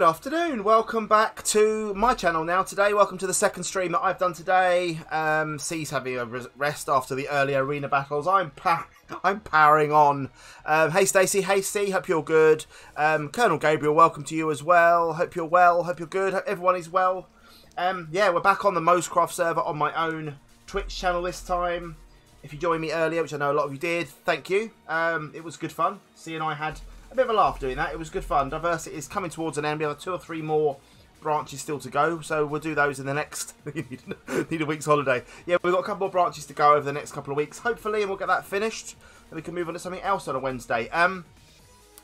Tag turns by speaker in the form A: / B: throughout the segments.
A: Good afternoon. Welcome back to my channel now. Today, welcome to the second stream that I've done today. Um, C's having a rest after the early arena battles. I'm I'm powering on. Um, hey Stacey, hey C, hope you're good. Um, Colonel Gabriel, welcome to you as well. Hope you're well. Hope you're good. Hope everyone is well. Um, yeah, we're back on the Mosecraft server on my own Twitch channel this time. If you joined me earlier, which I know a lot of you did, thank you. Um, it was good fun. C and I had a bit of a laugh doing that. It was good fun. Diversity is coming towards an end. We have two or three more branches still to go, so we'll do those in the next. need a week's holiday. Yeah, we've got a couple more branches to go over the next couple of weeks, hopefully, and we'll get that finished. Then we can move on to something else on a Wednesday. Um,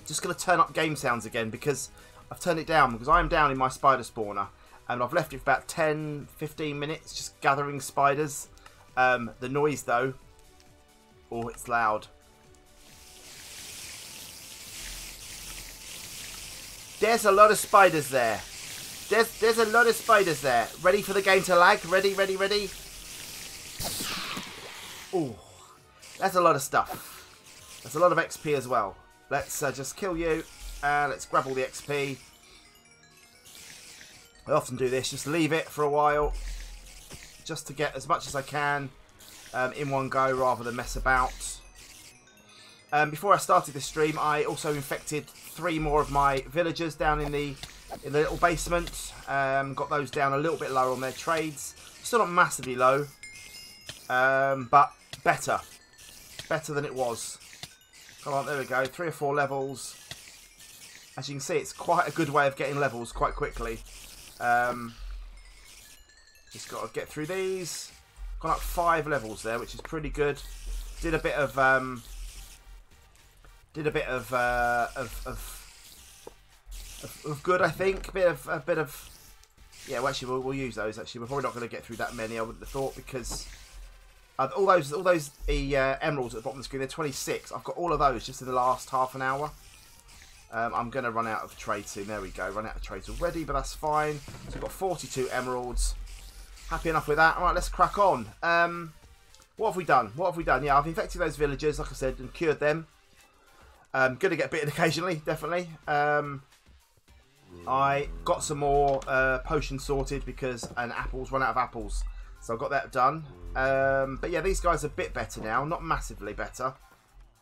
A: just going to turn up game sounds again because I've turned it down because I am down in my spider spawner and I've left it for about 10 15 minutes just gathering spiders. Um, the noise though, oh, it's loud. There's a lot of spiders there. There's there's a lot of spiders there. Ready for the game to lag? Ready, ready, ready? Oh, that's a lot of stuff. That's a lot of XP as well. Let's uh, just kill you. Uh, let's grab all the XP. I often do this, just leave it for a while. Just to get as much as I can um, in one go rather than mess about. Um, before I started this stream, I also infected three more of my villagers down in the in the little basement. Um, got those down a little bit lower on their trades. Still not massively low, um, but better. Better than it was. Come on, there we go. Three or four levels. As you can see, it's quite a good way of getting levels quite quickly. Um, just got to get through these. Gone up five levels there, which is pretty good. Did a bit of um, did a bit of uh, of, of, of, good, I think. A bit of a bit of yeah. Well, actually, we'll, we'll use those. Actually, we're probably not going to get through that many. I wouldn't have thought because uh, all those all those the uh, emeralds at the bottom of the screen. They're 26. I've got all of those just in the last half an hour. Um, I'm going to run out of trade soon. There we go. Run out of trades already, but that's fine. So we've got 42 emeralds. Happy enough with that. All right, let's crack on. Um, what have we done? What have we done? Yeah, I've infected those villagers, like I said, and cured them. Um, going to get bitten occasionally, definitely. Um, I got some more uh, potions sorted because an apples run out of apples, so I got that done. Um, but yeah, these guys are a bit better now, not massively better,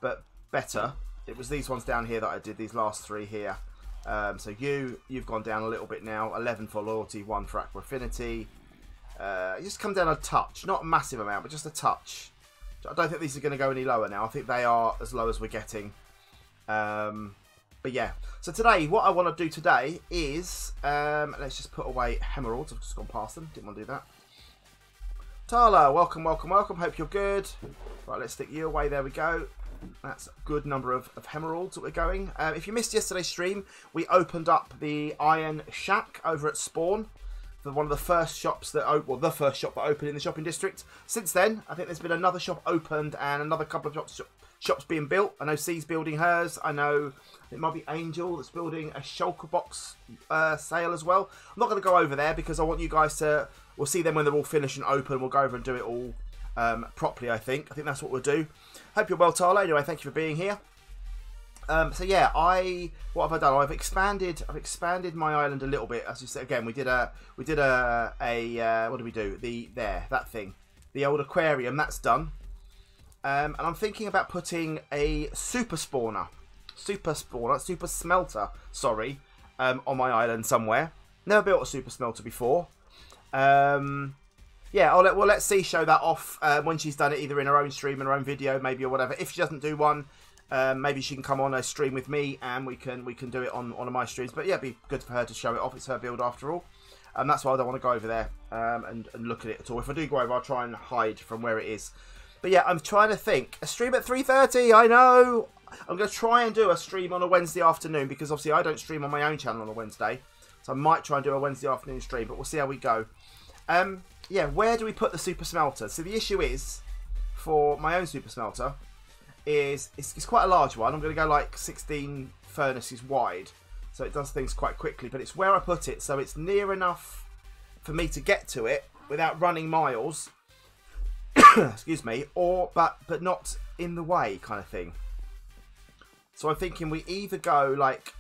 A: but better. It was these ones down here that I did, these last three here. Um, so you, you've gone down a little bit now. 11 for loyalty, 1 for aqua affinity. Uh, just come down a touch, not a massive amount, but just a touch. I don't think these are going to go any lower now. I think they are as low as we're getting. Um, but yeah, so today, what I want to do today is, um, let's just put away Emeralds. I've just gone past them, didn't want to do that. Tala, welcome, welcome, welcome. Hope you're good. Right, let's stick you away. There we go. That's a good number of, of Emeralds that we're going. Uh, if you missed yesterday's stream, we opened up the Iron Shack over at Spawn. For one of the first shops that, well, the first shop that opened in the shopping district. Since then, I think there's been another shop opened and another couple of shops shops being built. I know C's building hers. I know it might be Angel that's building a shulker box uh, sale as well. I'm not going to go over there because I want you guys to. We'll see them when they're all finished and open. We'll go over and do it all um, properly. I think. I think that's what we'll do. Hope you're well, Tyler. Anyway, thank you for being here. Um, so yeah, I what have I done? I've expanded. I've expanded my island a little bit. As you said, again, we did a we did a a uh, what did we do? The there that thing, the old aquarium. That's done. Um, and I'm thinking about putting a super spawner, super spawner, super smelter, sorry, um, on my island somewhere. Never built a super smelter before. Um, yeah, let, well, let C show that off uh, when she's done it, either in her own stream, in her own video, maybe or whatever. If she doesn't do one, um, maybe she can come on a stream with me, and we can we can do it on one of my streams. But yeah, be good for her to show it off. It's her build after all, and that's why I don't want to go over there um, and, and look at it at all. If I do go over, I'll try and hide from where it is. But yeah, I'm trying to think. A stream at 3.30, I know. I'm going to try and do a stream on a Wednesday afternoon because obviously I don't stream on my own channel on a Wednesday. So I might try and do a Wednesday afternoon stream, but we'll see how we go. Um, yeah, where do we put the super smelter? So the issue is, for my own super smelter, is it's, it's quite a large one. I'm going to go like 16 furnaces wide. So it does things quite quickly, but it's where I put it. So it's near enough for me to get to it without running miles excuse me, or but but not in the way kind of thing. So I'm thinking we either go like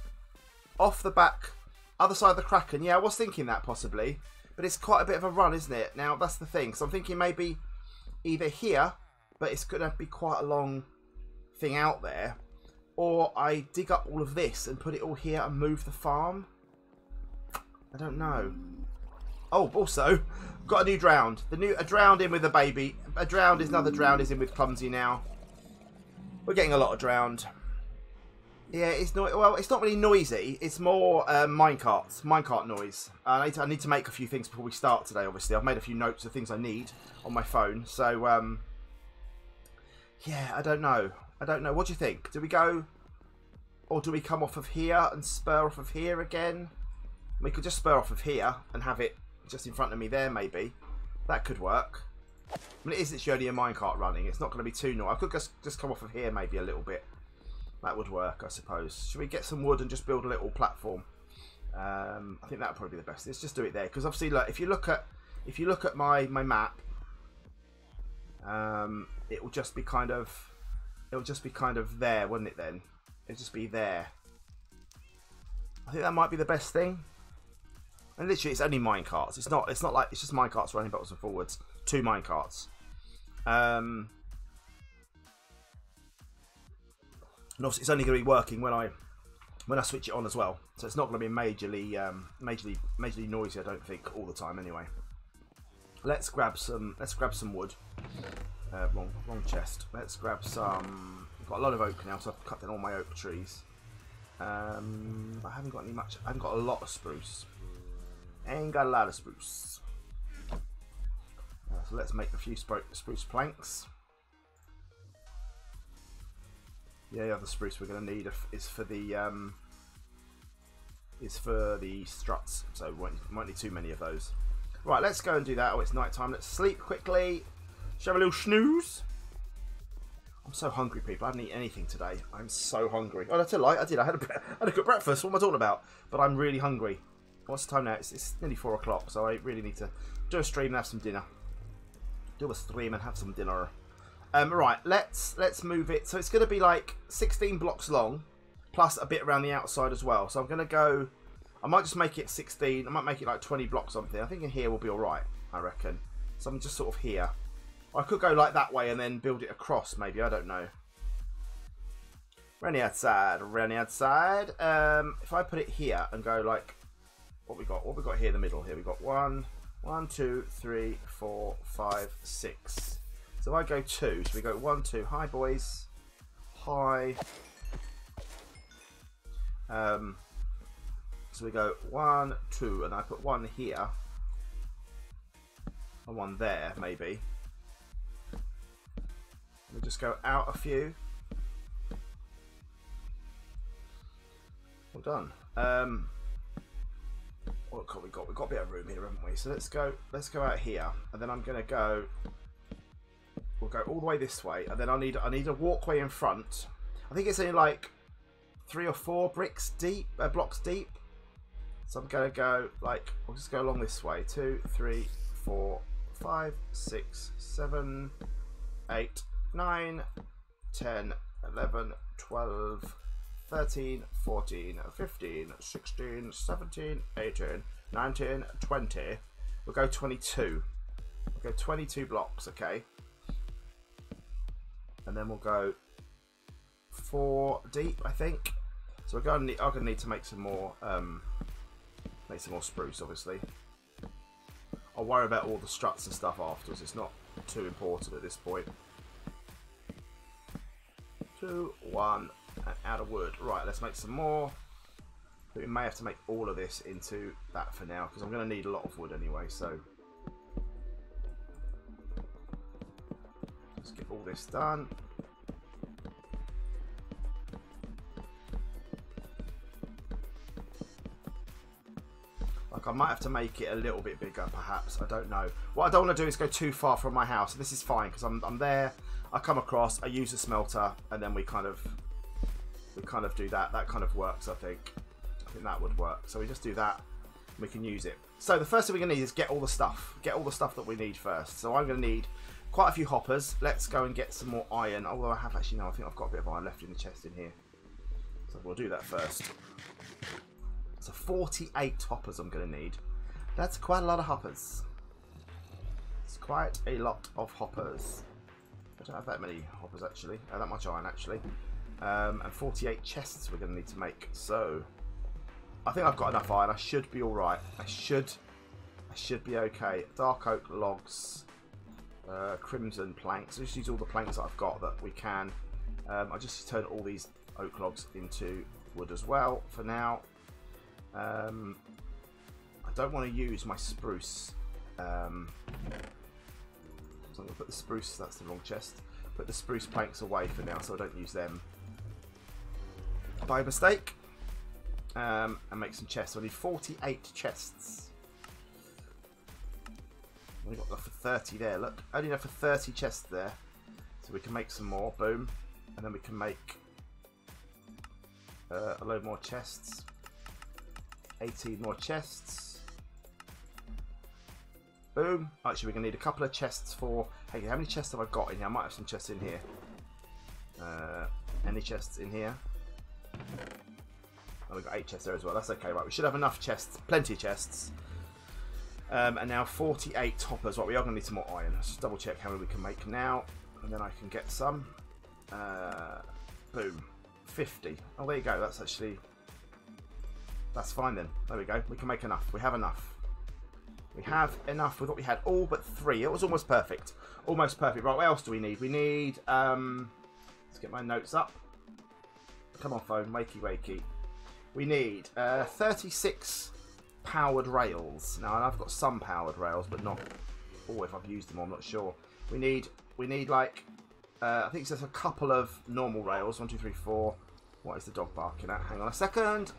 A: off the back Other side of the Kraken. Yeah, I was thinking that possibly. But it's quite a bit of a run, isn't it? Now, that's the thing. So I'm thinking maybe either here, but it's going to be quite a long thing out there. Or I dig up all of this and put it all here and move the farm. I don't know. Oh, also, got a new drowned. The new a drowned in with a baby. A drowned is another drowned is in with clumsy now. We're getting a lot of drowned. Yeah, it's not. Well, it's not really noisy. It's more um, minecarts, minecart noise. I need, to, I need to make a few things before we start today. Obviously, I've made a few notes of things I need on my phone. So, um, yeah, I don't know. I don't know. What do you think? Do we go, or do we come off of here and spur off of here again? We could just spur off of here and have it just in front of me there, maybe. That could work. I mean, it is only a minecart running. It's not going to be too noisy. I could just just come off of here maybe a little bit. That would work, I suppose. Should we get some wood and just build a little platform? Um, I think that would probably be the best. Let's just do it there because obviously, look, if you look at if you look at my my map, um, it will just be kind of it will just be kind of there, wouldn't it? Then it'll just be there. I think that might be the best thing. And literally, it's only minecarts. It's not. It's not like it's just minecarts running backwards and forwards. Two minecarts. Um, and obviously it's only going to be working when I when I switch it on as well. So it's not going to be majorly um, majorly majorly noisy. I don't think all the time anyway. Let's grab some. Let's grab some wood. Uh, wrong wrong chest. Let's grab some. I've got a lot of oak now, so I've cut down all my oak trees. Um, I haven't got any much. I haven't got a lot of spruce. Ain't got a lot of spruce. Uh, so let's make a few spruce planks. The other spruce we're going to need is for the um, is for the struts, so we won't, won't need too many of those. Right, let's go and do that. Oh, it's night time. Let's sleep quickly. Shall have a little snooze? I'm so hungry, people. I haven't eaten anything today. I'm so hungry. Oh, that's a lie. I did. I had a, I had a good breakfast. What am I talking about? But I'm really hungry. What's the time now? It's, it's nearly 4 o'clock, so I really need to do a stream and have some dinner. Do a stream and have some dinner. Um, right, let's let's move it. So it's going to be like 16 blocks long, plus a bit around the outside as well. So I'm going to go. I might just make it 16. I might make it like 20 blocks something. I think in here will be all right. I reckon. So I'm just sort of here. I could go like that way and then build it across. Maybe I don't know. Running outside, running outside. Um, if I put it here and go like, what we got? What we got here in the middle? Here we got one, one, two, three, four, five, six. So I go two. So we go one, two. Hi, boys. Hi. Um, so we go one, two, and I put one here. And one there, maybe. We just go out a few. Well done. Um, what have we got? We've got a bit of room here, haven't we? So let's go. Let's go out here, and then I'm to go We'll go all the way this way, and then I need I need a walkway in front. I think it's only like three or four bricks deep, uh, blocks deep. So I'm gonna go like I'll just go along this way. Two, three, four, five, six, seven, eight, nine, ten, eleven, twelve, thirteen, fourteen, fifteen, sixteen, seventeen, eighteen, nineteen, twenty. We'll go 22. We'll go 22 blocks, okay? and then we'll go four deep, I think. So we're going to need, I'm going to need to make some more, um, make some more spruce, obviously. I'll worry about all the struts and stuff afterwards. It's not too important at this point. Two, one, and out of wood. Right, let's make some more. we may have to make all of this into that for now, because I'm going to need a lot of wood anyway, so... Let's get all this done. Like I might have to make it a little bit bigger perhaps, I don't know. What I don't want to do is go too far from my house. This is fine because I'm, I'm there, I come across, I use the smelter and then we kind of we kind of do that. That kind of works I think. I think that would work. So we just do that we can use it. So the first thing we're going to need is get all the stuff. Get all the stuff that we need first. So I'm going to need quite a few hoppers. Let's go and get some more iron. Although I have actually, no, I think I've got a bit of iron left in the chest in here. So we'll do that first. So 48 hoppers I'm going to need. That's quite a lot of hoppers. It's quite a lot of hoppers. I don't have that many hoppers actually. Uh, that much iron actually. Um, and 48 chests we're going to need to make. So I think I've got enough iron. I should be alright. I should I should be okay. Dark oak logs. Uh, crimson planks. Just use all the planks that I've got that we can. Um, I just turn all these oak logs into wood as well for now. Um, I don't want to use my spruce. Um, so I'm going to put the spruce, that's the wrong chest, put the spruce planks away for now so I don't use them by mistake. Um, and make some chests. I need 48 chests. We've got enough for 30 there. Look, only enough for 30 chests there. So we can make some more. Boom. And then we can make uh, a load more chests. 18 more chests. Boom. Actually, we're going to need a couple of chests for... Hey, how many chests have I got in here? I might have some chests in here. Uh, any chests in here? Oh, we've got eight chests there as well. That's okay, right. We should have enough chests. Plenty of chests. Um, and now 48 hoppers. Right, we are going to need some more iron. Let's just double check how many we can make now. And then I can get some. Uh, boom. 50. Oh, there you go. That's actually... That's fine then. There we go. We can make enough. We have enough. We have enough with what we had. All but three. It was almost perfect. Almost perfect. Right, what else do we need? We need... Um, let's get my notes up. Come on, phone. Wakey, wakey. We need uh, 36 powered rails. Now, I've got some powered rails, but not... Oh, if I've used them, I'm not sure. We need, we need like, uh, I think there's a couple of normal rails. One, two, three, four. What is the dog barking at? Hang on a second.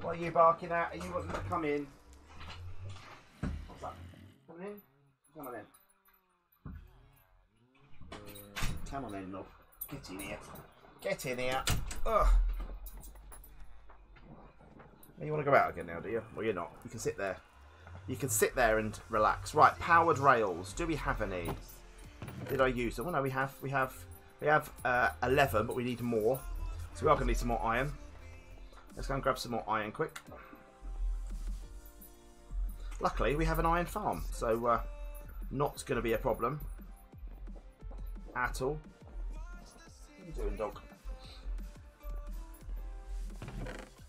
A: What are you barking at? Are you wanting to come in? What's that? Come in? Come on in. Come on in, love. Get in here. Get in here. Ugh. You want to go out again now, do you? Well, you're not. You can sit there. You can sit there and relax. Right, powered rails. Do we have any? Did I use them? Well, no, we have. We have. We have uh, 11, but we need more. So we are going to need some more iron. Let's go and grab some more iron quick. Luckily, we have an iron farm, so uh, not going to be a problem at all. What are you doing, dog?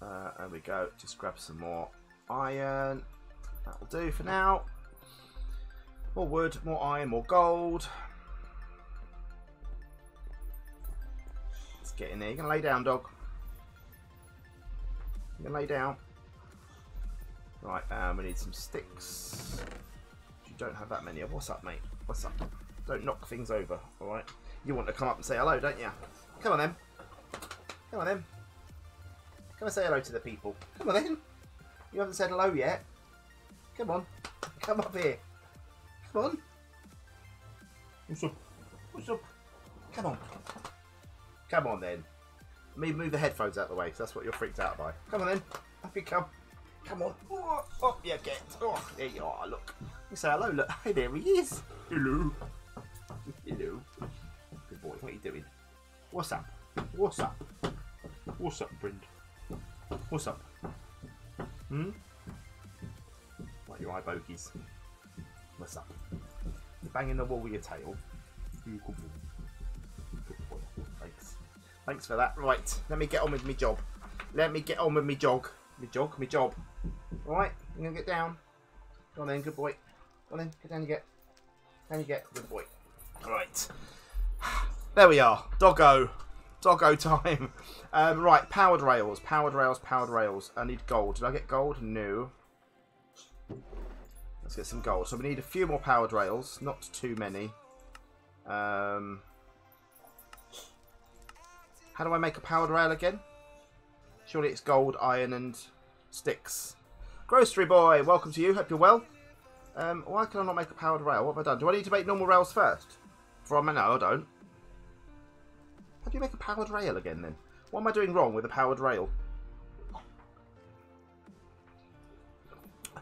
A: Uh, there we go. Just grab some more iron. That'll do for now. More wood, more iron, more gold. Let's get in there. You gonna lay down, dog? You gonna lay down? Right, um, we need some sticks. You don't have that many of. What's up, mate? What's up? Don't knock things over, alright? You want to come up and say hello, don't you? Come on then. Come on then. Come and say hello to the people. Come on then. You haven't said hello yet. Come on. Come up here. Come on. What's up? What's up? Come on. Come on then. Me move the headphones out of the way because that's what you're freaked out by. Come on then. Up you come. Come on. Oh, up you get. Oh, there you are. Look. You say hello. Look. Hey, there he is. Hello. Hello. Good boy. What are you doing? What's up? What's up? What's up, Brind? What's up? Hmm? Like your eye bogies. What's up? You're banging the wall with your tail. Thanks. Thanks for that. Right, let me get on with my job. Let me get on with my jog. Me jog, me job. Alright, I'm gonna get down. Go on then, good boy. Go on then, get down you get. Down you get, good boy. Alright. There we are. Doggo. Doggo time. Um, right, powered rails, powered rails, powered rails. I need gold. Did I get gold? No. Let's get some gold. So we need a few more powered rails, not too many. Um, how do I make a powered rail again? Surely it's gold, iron, and sticks. Grocery boy, welcome to you. Hope you're well. Um, why can I not make a powered rail? What have I done? Do I need to make normal rails first? From no, I don't. How do you make a powered rail again then? What am I doing wrong with a powered rail?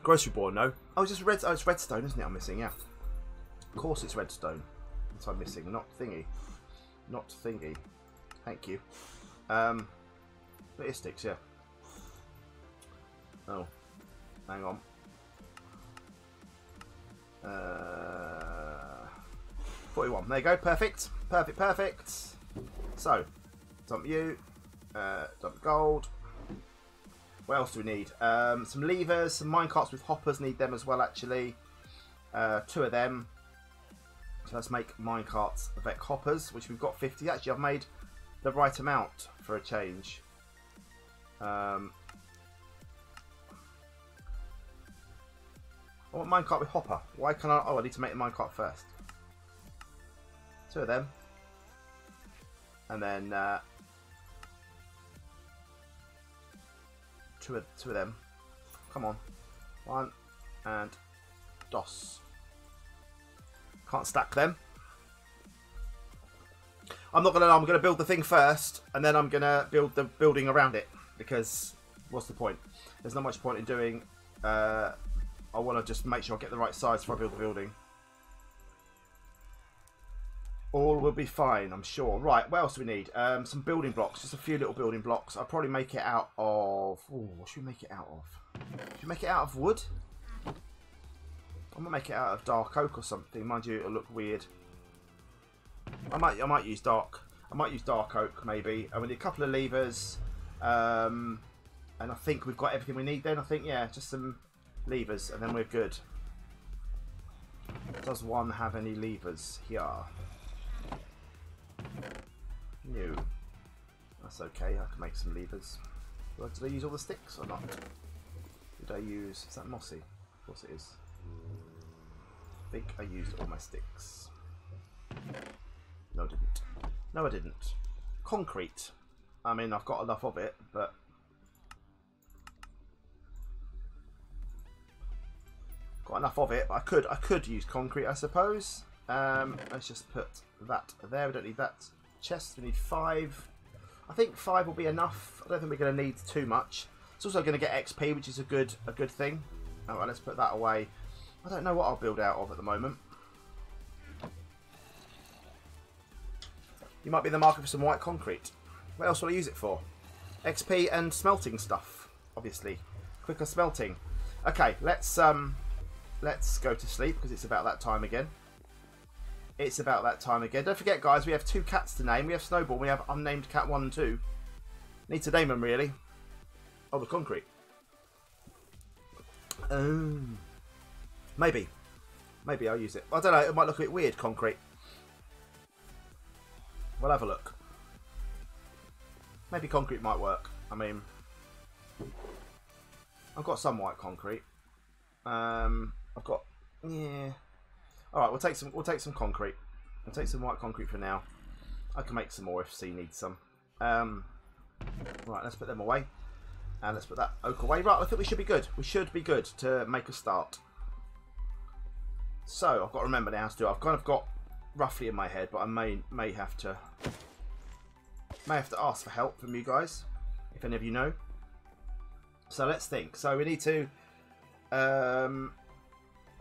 A: Grocery boy, no. Oh, it's just red. Oh, it's redstone, isn't it? I'm missing. Yeah. Of course, it's redstone. That's I'm missing. Not thingy. Not thingy. Thank you. Um, but it sticks. Yeah. Oh, hang on. Uh, 41. There you go. Perfect. Perfect. Perfect. So, dump you. Uh, dump gold. What else do we need? Um, some levers, some minecarts with hoppers. Need them as well, actually. Uh, two of them. So let's make minecarts Vec hoppers, which we've got 50. Actually, I've made the right amount for a change. Um, I want minecart with hopper. Why can I? Oh, I need to make the minecart first. Two of them. And then uh, two of two of them. Come on, one and dos. Can't stack them. I'm not gonna. I'm gonna build the thing first, and then I'm gonna build the building around it because what's the point? There's not much point in doing. Uh, I want to just make sure I get the right size before I build the building. All will be fine, I'm sure. Right, what else do we need? Um, some building blocks, just a few little building blocks. I'll probably make it out of... Ooh, what should we make it out of? Should we make it out of wood? I'm going to make it out of dark oak or something. Mind you, it'll look weird. I might I might use dark. I might use dark oak, maybe. I need a couple of levers. Um, and I think we've got everything we need then. I think, yeah, just some levers and then we're good. Does one have any levers here? No. That's okay, I can make some levers. Did I use all the sticks or not? Did I use... Is that mossy? Of course it is. I think I used all my sticks. No, I didn't. No, I didn't. Concrete. I mean, I've got enough of it, but... Got enough of it, but I could, I could use concrete, I suppose. Um, let's just put that there. We don't need that chest. We need five. I think five will be enough. I don't think we're going to need too much. It's also going to get XP, which is a good a good thing. All right, let's put that away. I don't know what I'll build out of at the moment. You might be in the market for some white concrete. What else will I use it for? XP and smelting stuff, obviously. Quicker smelting. Okay, let's um, let's go to sleep because it's about that time again. It's about that time again. Don't forget, guys, we have two cats to name. We have Snowball. We have unnamed cat one and two. Need to name them, really. Oh, the concrete. Oh. Maybe. Maybe I'll use it. I don't know. It might look a bit weird, concrete. We'll have a look. Maybe concrete might work. I mean, I've got some white concrete. Um, I've got yeah. All right, we'll take some. We'll take some concrete. We'll take some white concrete for now. I can make some more if C needs some. Um, right, let's put them away, and let's put that oak away. Right, I think we should be good. We should be good to make a start. So I've got to remember now to do. I've kind of got roughly in my head, but I may may have to may have to ask for help from you guys if any of you know. So let's think. So we need to um,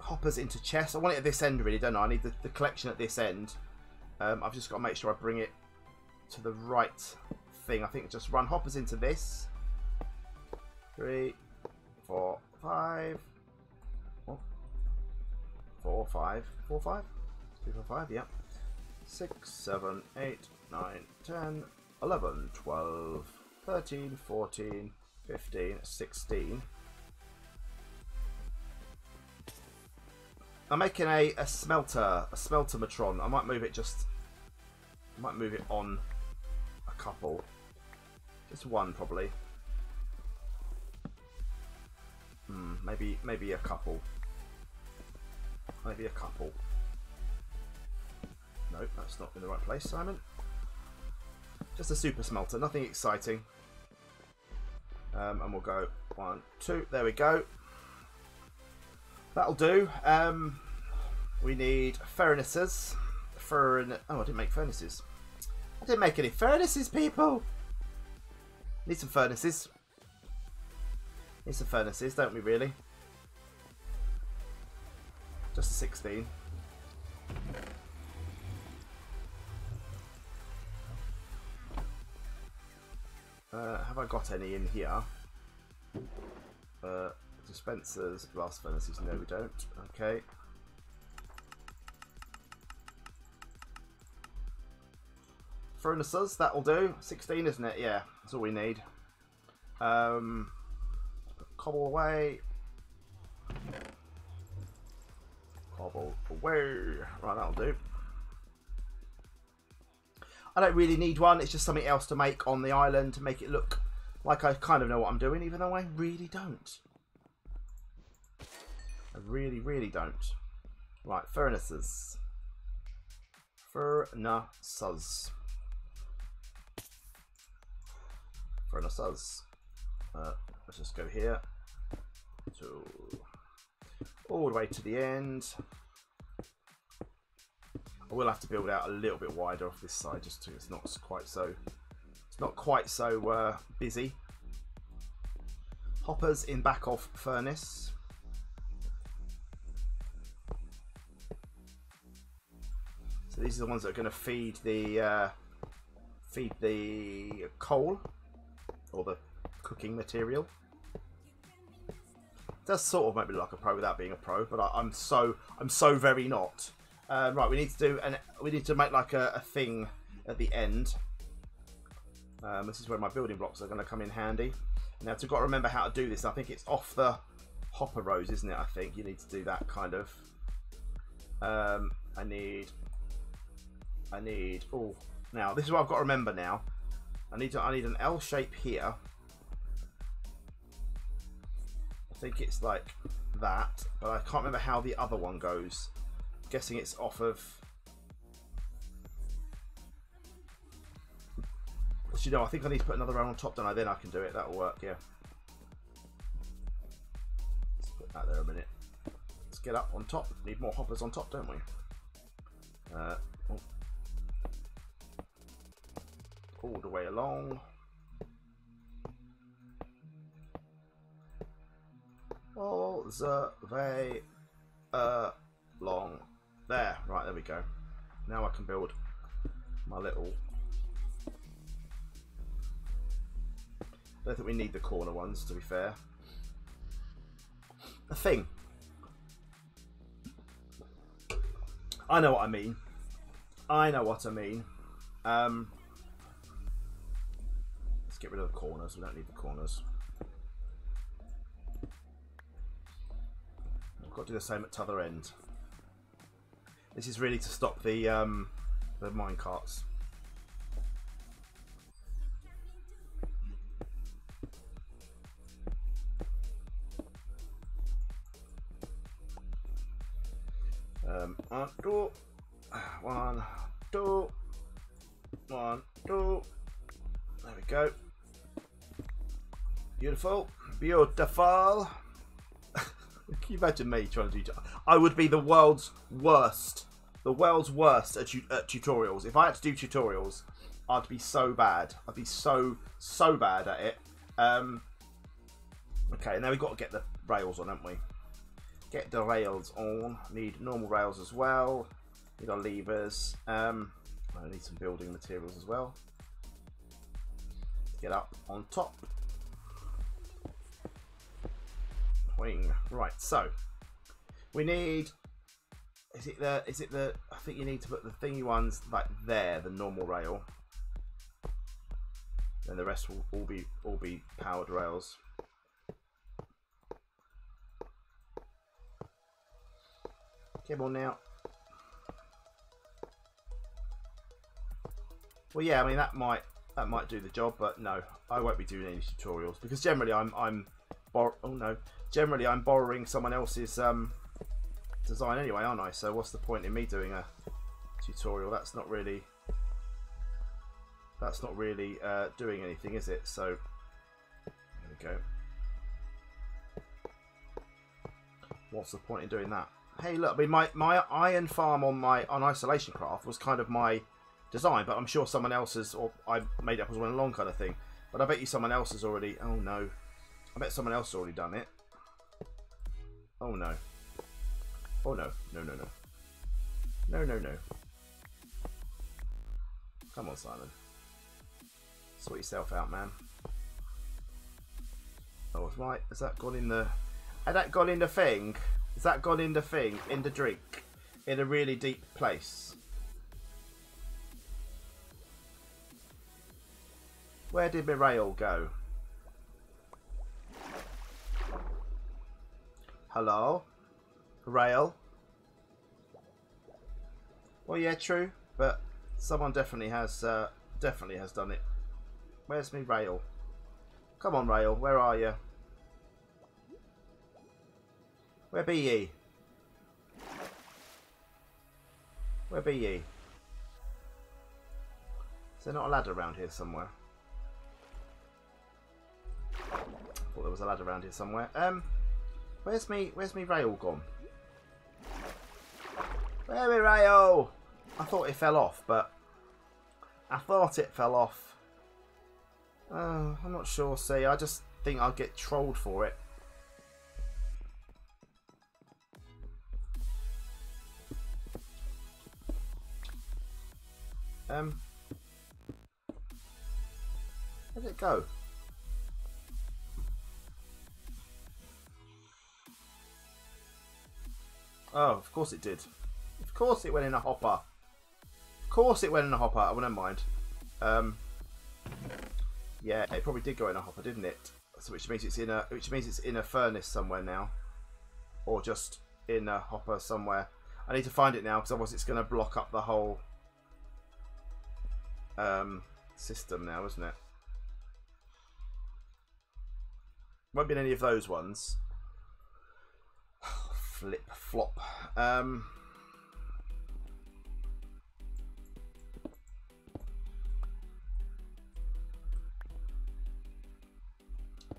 A: hoppers into chests. I want it at this end, really, don't I? I need the, the collection at this end. Um, I've just got to make sure I bring it to the right thing. I think just run hoppers into this. Three, four, five. Oh. Four, five, four, five. Three, four, five. Yeah. Six, seven, eight, nine, ten, eleven, twelve, thirteen, fourteen, fifteen, sixteen. I'm making a, a smelter, a smelter matron. I might move it just, I might move it on a couple. Just one probably. Hmm, maybe, maybe a couple. Maybe a couple. Nope, that's not in the right place, Simon. Just a super smelter, nothing exciting. Um, and we'll go one, two, there we go. That'll do. Um, we need furnaces. Furn oh, I didn't make furnaces. I didn't make any furnaces, people. Need some furnaces. Need some furnaces, don't we, really? Just a 16. Uh, have I got any in here? Uh, dispensers, blast furnaces. No, we don't. Okay. Furnaces, that'll do. 16, isn't it? Yeah, that's all we need. Um, cobble away. Cobble away. Right, that'll do. I don't really need one. It's just something else to make on the island to make it look like I kind of know what I'm doing, even though I really don't. I really, really don't. Right, furnaces. Furnaces. Furnaces. Uh, let's just go here. So, all the way to the end. I will have to build out a little bit wider off this side just to it's not quite so it's not quite so uh, busy. Hoppers in back of furnace. So these are the ones that are going to feed the uh, feed the coal or the cooking material. does sort of make me look like a pro without being a pro, but I, am so I'm so very not. Uh, right, we need to do and we need to make like a, a thing at the end. Um, this is where my building blocks are going to come in handy. Now, to got to remember how to do this. I think it's off the hopper rows, isn't it? I think you need to do that kind of. Um, I need. I need. Oh, now this is what I've got to remember. Now, I need to. I need an L shape here. I think it's like that, but I can't remember how the other one goes guessing it's off of. Well, you know, I think I need to put another round on top, don't I? Then I can do it. That'll work. Yeah. Let's put that there a minute. Let's get up on top. Need more hoppers on top, don't we? Uh, All the way along. All the way uh, long. There, right, there we go. Now I can build my little... I don't think we need the corner ones, to be fair. A thing. I know what I mean. I know what I mean. Um, let's get rid of the corners. We don't need the corners. I've got to do the same at the other end. This is really to stop the um, the mine carts. Um, one, two, one, two, one, two. There we go. Beautiful, beautiful. Can you imagine me trying to do? I would be the world's worst, the world's worst at, at tutorials. If I had to do tutorials, I'd be so bad. I'd be so so bad at it. Um, okay, now we've got to get the rails on, haven't we? Get the rails on. Need normal rails as well. Need our levers. Um, I need some building materials as well. Get up on top. Wing. Right, so we need. Is it the? Is it the? I think you need to put the thingy ones like there, the normal rail. Then the rest will all be all be powered rails. Come on now. Well, yeah, I mean that might that might do the job, but no, I won't be doing any tutorials because generally I'm I'm bor oh no generally I'm borrowing someone else's um, design anyway, aren't I? So what's the point in me doing a tutorial? That's not really that's not really uh, doing anything, is it? So there we go. What's the point in doing that? Hey, look, I mean, my, my iron farm on my on IsolationCraft was kind of my design, but I'm sure someone else has, or I made up as one along kind of thing. But I bet you someone else has already. Oh no, I bet someone else has already done it. Oh no. Oh no. No, no, no. No, no, no. Come on, Simon. Sort yourself out, man. Oh, right. Has that gone in the... Has that gone in the thing? Has that gone in the thing? In the drink? In a really deep place? Where did my rail go? Hello? Rail? Well, yeah, true, but someone definitely has uh, definitely has done it. Where's me rail? Come on, rail. Where are you? Where be ye? Where be ye? Is there not a ladder around here somewhere? I Thought there was a ladder around here somewhere. Um, where's me? Where's me rail gone? Where me rail? I thought it fell off, but I thought it fell off. Uh, I'm not sure. See, I just think I'll get trolled for it. Um, where did it go? Oh, of course it did. Of course it went in a hopper. Of course it went in a hopper. I wouldn't mind. Um, yeah, it probably did go in a hopper, didn't it? So which means it's in a which means it's in a furnace somewhere now, or just in a hopper somewhere. I need to find it now because otherwise it's going to block up the whole um, system now, isn't it? Won't be in any of those ones. Flip flop. Um,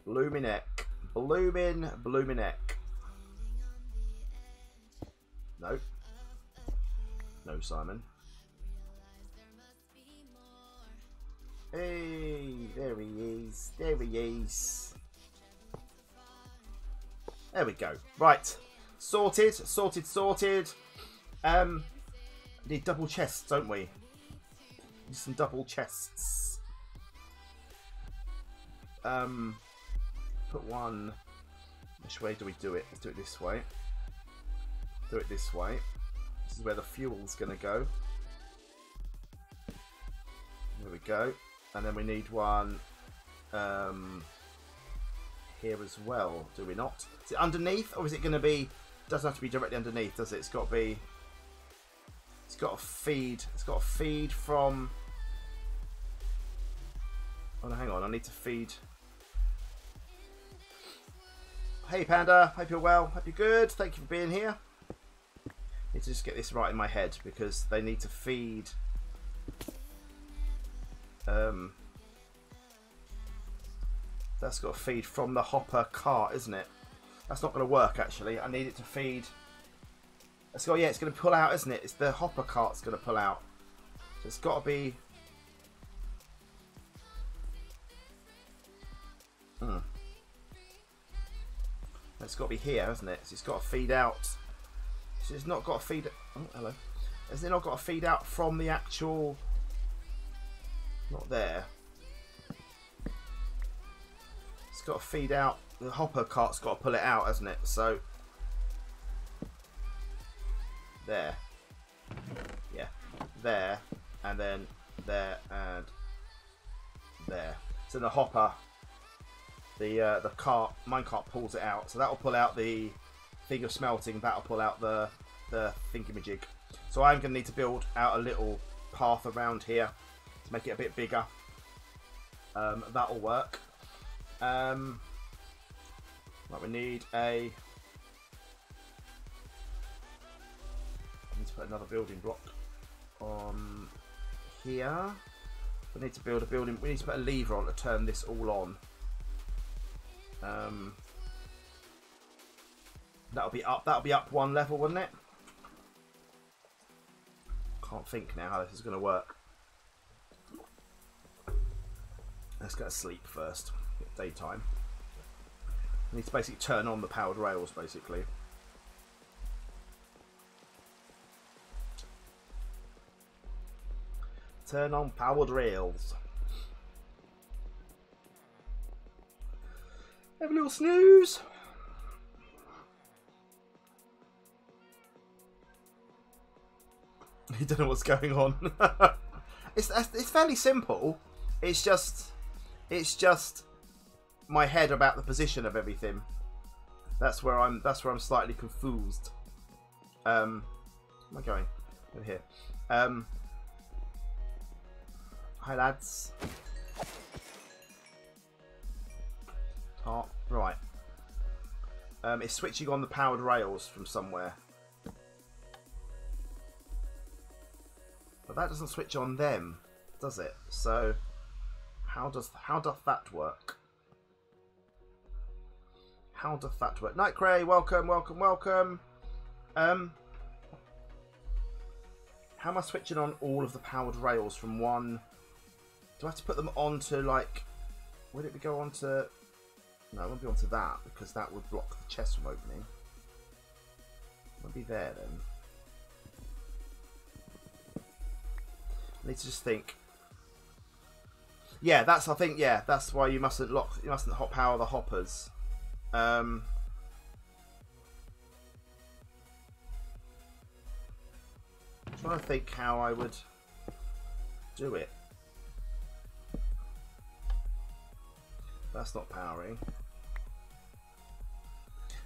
A: Bluminek. Bloomin' Bluminek. No. No, Simon. Hey, there he is. There he is. There we go. Right. Sorted, sorted, sorted. Um, need double chests, don't we? Need some double chests. Um, put one. Which way do we do it? Let's do it this way. Do it this way. This is where the fuel's going to go. There we go. And then we need one um, here as well, do we not? Is it underneath or is it going to be... doesn't have to be directly underneath, does it? It's got to be... It's got to feed... It's got to feed from... Oh no, hang on. I need to feed... Hey Panda, hope you're well, hope you're good, thank you for being here. Need to just get this right in my head because they need to feed um, that's got to feed from the hopper cart, isn't it? That's not going to work actually. I need it to feed. It's got yeah, it's going to pull out, isn't it? It's the hopper cart's going to pull out. So it's got to be. Hmm. It's got to be here, hasn't it? So it's got to feed out. So it's not got to feed. Oh, hello. Has it not got to feed out from the actual not there. It's got to feed out. The hopper cart's got to pull it out, hasn't it? So there. Yeah. There. And then there and there. So the hopper, the uh, the cart, minecart pulls it out. So that'll pull out the thing of smelting. That'll pull out the the thingamajig. So I'm going to need to build out a little path around here to make it a bit bigger. Um, that'll work. Um, right, we need a. I need to put another building block on here. We need to build a building. We need to put a lever on to turn this all on. Um, that'll be up. That'll be up one level, wouldn't it? Can't think now how this is going to work. Let's go to sleep first. Daytime. I need to basically turn on the powered rails, basically. Turn on powered rails. Have a little snooze. You don't know what's going on. it's it's fairly simple. It's just it's just my head about the position of everything. That's where I'm. That's where I'm slightly confused. Um, where am I going? Over here. Um, hi lads. Top right. Um, it's switching on the powered rails from somewhere. But that doesn't switch on them, does it? So how does how doth that work? How doth that work? Nightcray, welcome, welcome, welcome. Um, how am I switching on all of the powered rails from one? Do I have to put them onto like? Would it be go onto? No, it won't be onto that because that would block the chest from opening. Won't be there then. I need to just think. Yeah, that's I think yeah, that's why you mustn't lock you mustn't hot power the hoppers. Um I'm trying to think how I would do it. That's not powering.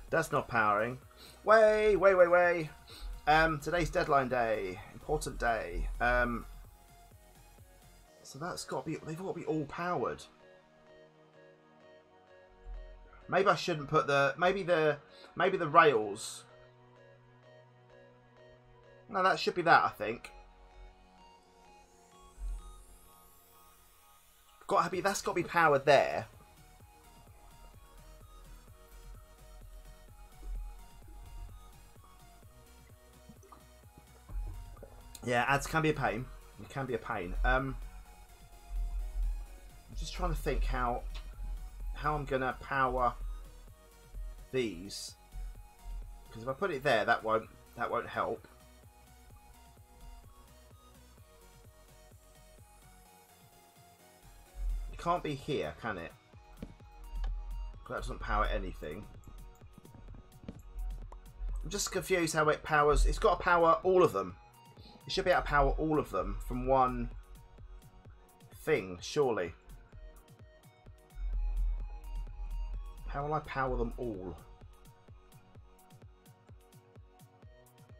A: That's not powering. Way, way, way, way. Um, today's deadline day. Important day. Um, so that's got to be, they've got to be all powered. Maybe I shouldn't put the, maybe the, maybe the rails. No, that should be that, I think. Got to be, that's got to be powered there. Yeah, ads can be a pain. It can be a pain. Um, I'm just trying to think how how I'm gonna power these because if I put it there, that won't that won't help. It can't be here, can it? That doesn't power anything. I'm just confused how it powers. It's got to power all of them. It should be able to power all of them from one thing, surely. How will I power them all?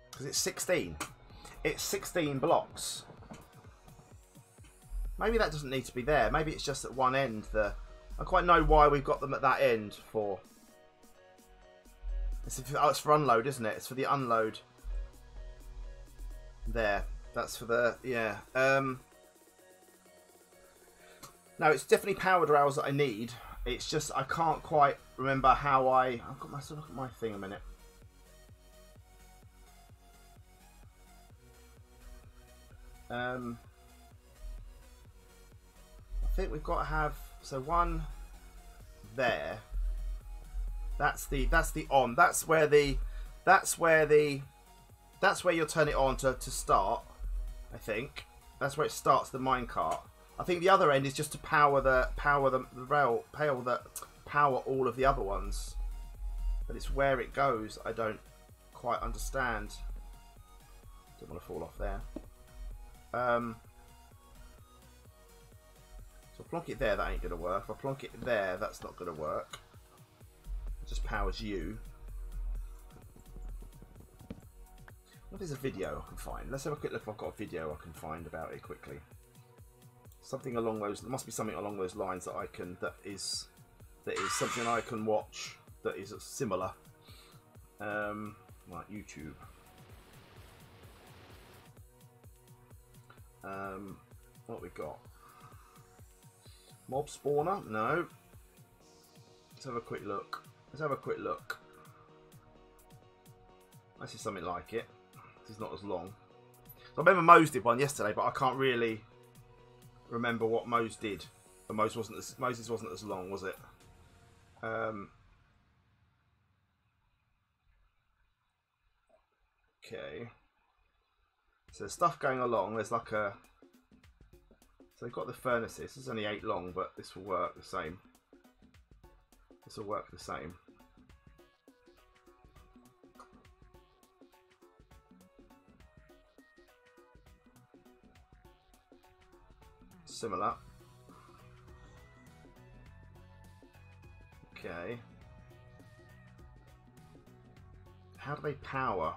A: Because it's 16. It's 16 blocks. Maybe that doesn't need to be there. Maybe it's just at one end. The I quite know why we've got them at that end for. It's, oh, it's for unload, isn't it? It's for the unload. There. That's for the yeah. Um. No, it's definitely powered rails that I need. It's just I can't quite remember how I. I've got my so look at my thing a minute. Um, I think we've got to have so one there. That's the that's the on. That's where the that's where the that's where you'll turn it on to, to start. I think that's where it starts the minecart. I think the other end is just to power the power the, the rail power the power all of the other ones. But it's where it goes I don't quite understand. Don't want to fall off there. Um, so plonk it there, that ain't gonna work. If I plonk it there, that's not gonna work. It just powers you. What is a video I can find? Let's have a quick look if I've got a video I can find about it quickly something along those. There must be something along those lines that I can. That is. That is something I can watch. That is similar. Um, like YouTube. Um, what we got? Mob spawner? No. Let's have a quick look. Let's have a quick look. This is something like it. Is not as long. I remember Mose did one yesterday, but I can't really remember what Mose did. But Mose wasn't as, Mose's wasn't as long, was it? Um, okay. So there's stuff going along. There's like a. So they've got the furnaces. This is only eight long, but this will work the same. This will work the same. Similar. Okay. How do they power?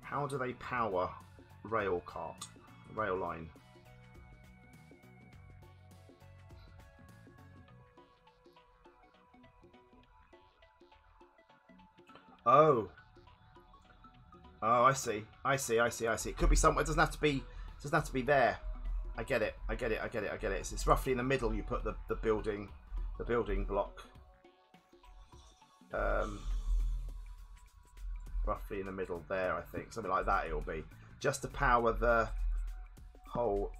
A: How do they power rail cart, rail line? Oh. Oh, I see. I see. I see. I see. It could be somewhere. It doesn't have to be. Doesn't have to be there. I get it. I get it. I get it. I get it. It's, it's roughly in the middle. You put the the building, the building block. Um, roughly in the middle there. I think something like that. It'll be just to power the whole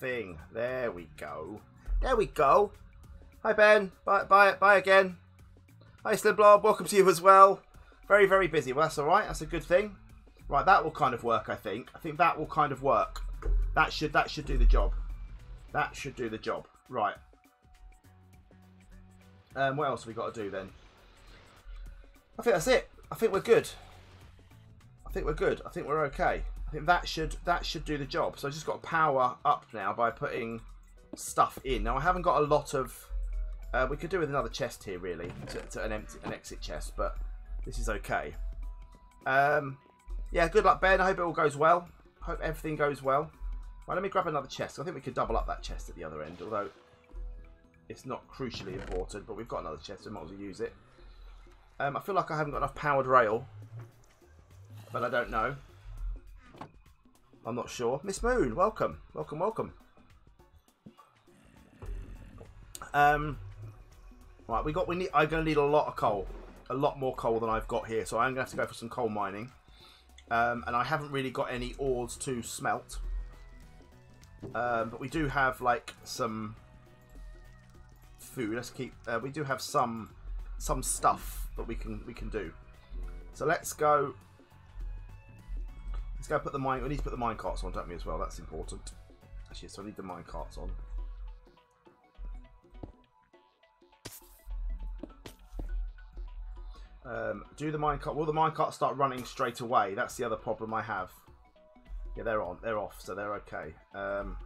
A: thing. There we go. There we go. Hi Ben. Bye bye bye again. Hi Slim Blob. Welcome to you as well. Very, very busy. Well, that's all right. That's a good thing. Right, that will kind of work. I think. I think that will kind of work. That should that should do the job. That should do the job. Right. Um, what else have we got to do then? I think that's it. I think we're good. I think we're good. I think we're okay. I think that should that should do the job. So I just got power up now by putting stuff in. Now I haven't got a lot of. Uh, we could do with another chest here, really, to, to an empty an exit chest, but this is okay. Um, yeah, good luck, Ben. I hope it all goes well. Hope everything goes well. Right, let me grab another chest. I think we could double up that chest at the other end, although it's not crucially important, but we've got another chest, so we might as well use it. Um, I feel like I haven't got enough powered rail, but I don't know. I'm not sure. Miss Moon, welcome. Welcome, welcome. Um, right, we got. We need. I'm going to need a lot of coal a lot more coal than I've got here, so I'm going to have to go for some coal mining. Um, and I haven't really got any ores to smelt. Um, but we do have like some food. Let's keep. Uh, we do have some some stuff that we can we can do. So let's go. Let's go put the mine. We need to put the mine carts on, don't we? As well. That's important. Actually, so I need the mine carts on. Um, do the minecart? Will the minecart start running straight away? That's the other problem I have. Yeah, they're on. They're off, so they're okay. Um,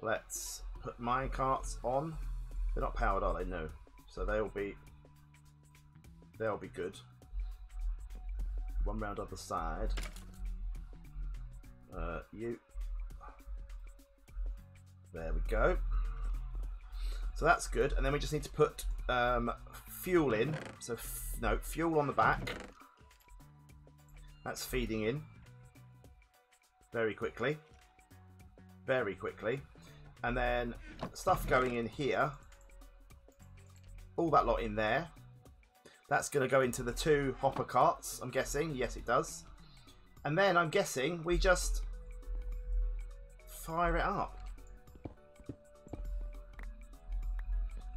A: let's put minecarts on. They're not powered, are they? No. So they'll be. They'll be good. One round other side. Uh, you. There we go. So that's good. And then we just need to put um, fuel in. So, no, fuel on the back. That's feeding in. Very quickly. Very quickly. And then stuff going in here. All that lot in there. That's going to go into the two hopper carts, I'm guessing. Yes, it does. And then I'm guessing we just fire it up.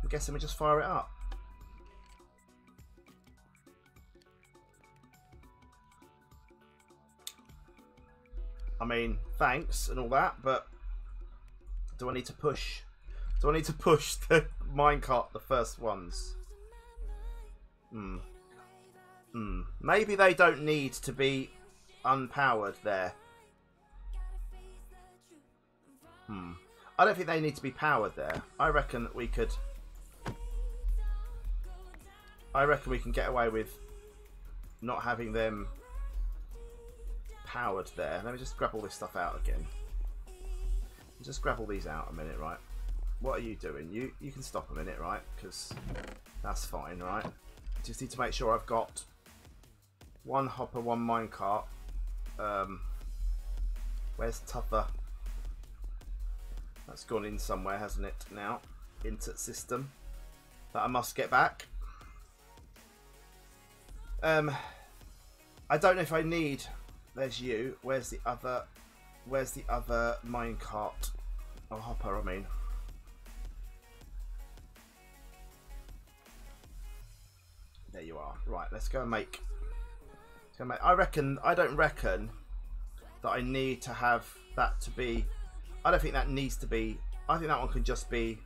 A: I'm guessing we just fire it up. I mean, thanks and all that, but do I need to push? Do I need to push the minecart the first ones? Hmm. Hmm. Maybe they don't need to be unpowered there. Hmm. I don't think they need to be powered there. I reckon that we could I reckon we can get away with not having them powered there. Let me just grab all this stuff out again. Just grab all these out a minute, right? What are you doing? You you can stop a minute, right? Because that's fine, right? Just need to make sure I've got one hopper, one minecart. Um, where's Tupper? That's gone in somewhere, hasn't it? Now into system that I must get back. Um, I don't know if I need. There's you. Where's the other? Where's the other minecart? Oh, hopper. I mean. There you are. Right. Let's go and make. Let's go make. I reckon. I don't reckon that I need to have that to be. I don't think that needs to be I think that one can just be.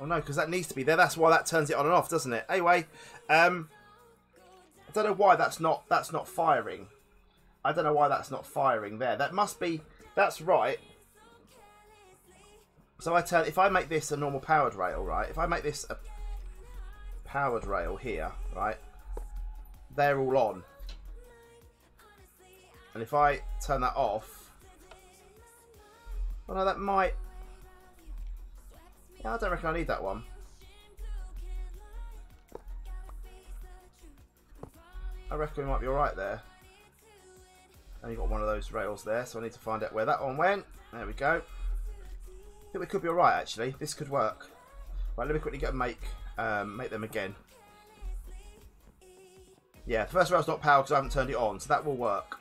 A: Oh no, because that needs to be there. That's why that turns it on and off, doesn't it? Anyway, um, I don't know why that's not that's not firing. I don't know why that's not firing there. That must be. That's right. So I turn. If I make this a normal powered rail, right? If I make this a powered rail here, right? They're all on. And if I turn that off, well, no, that might. Yeah, I don't reckon I need that one. I reckon we might be alright there. And you've got one of those rails there, so I need to find out where that one went. There we go. I think we could be alright actually. This could work. Right, let me quickly go make um, make them again. Yeah, the first rail's not powered because I haven't turned it on, so that will work.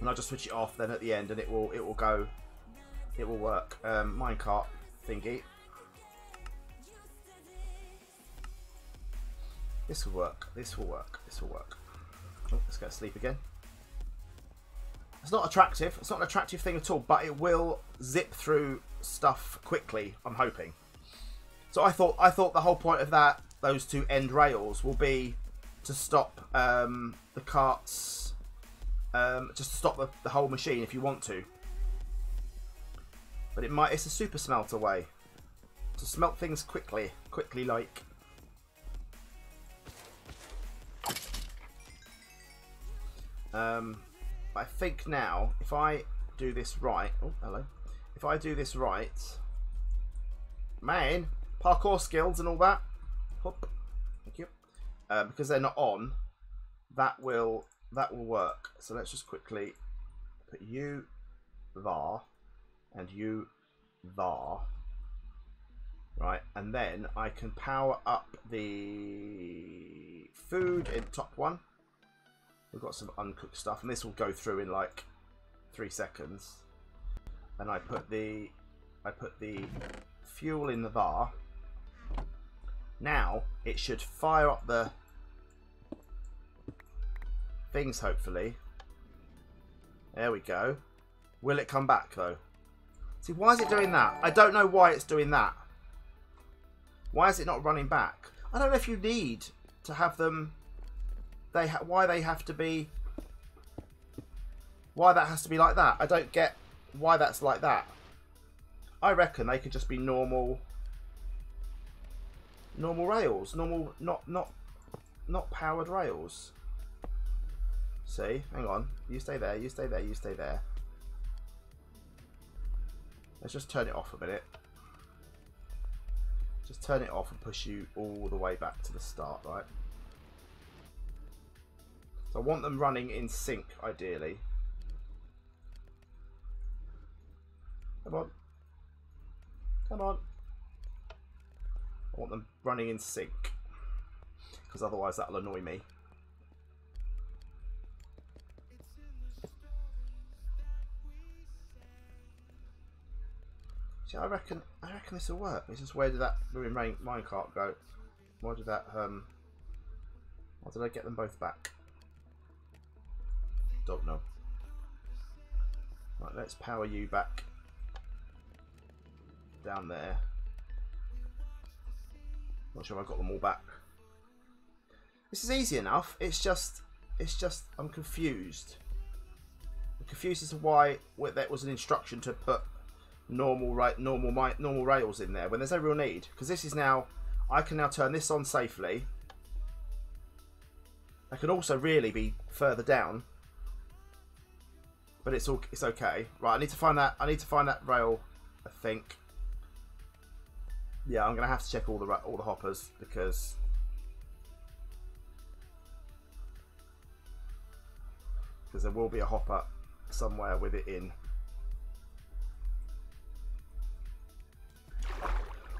A: And I'll just switch it off then at the end and it will it will go it will work. Um, minecart thingy. This will work. This will work. This will work. Oh, let's go to sleep again. It's not attractive. It's not an attractive thing at all, but it will zip through stuff quickly. I'm hoping. So I thought I thought the whole point of that those two end rails will be to stop um, the carts, um, just to stop the, the whole machine if you want to. But it might. It's a super smelter way to smelt things quickly, quickly like. Um, I think now, if I do this right, oh hello, if I do this right, man, parkour skills and all that, Hop. thank you, uh, because they're not on, that will that will work. So let's just quickly put you var and you var right and then I can power up the food in top one we've got some uncooked stuff and this will go through in like three seconds. And I put the I put the fuel in the bar. now it should fire up the things hopefully. There we go. Will it come back though? See why is it doing that? I don't know why it's doing that. Why is it not running back? I don't know if you need to have them they why they have to be why that has to be like that I don't get why that's like that I reckon they could just be normal normal rails normal not not not powered rails See, hang on. You stay there, you stay there, you stay there. Let's just turn it off a minute. Just turn it off and push you all the way back to the start, right? So I want them running in sync, ideally. Come on. Come on. I want them running in sync. Because otherwise that'll annoy me. See, I reckon, I reckon this will work. It's just where did that ruin rain minecart go? Why did that, um, why did I get them both back? Don't know. Right, let's power you back down there. Not sure I got them all back. This is easy enough. It's just, it's just, I'm confused. I'm confused as to why that was an instruction to put normal right normal normal rails in there when there's no real need because this is now I can now turn this on safely I could also really be further down but it's all it's okay. Right I need to find that I need to find that rail I think. Yeah I'm gonna have to check all the all the hoppers because because there will be a hopper somewhere with it in.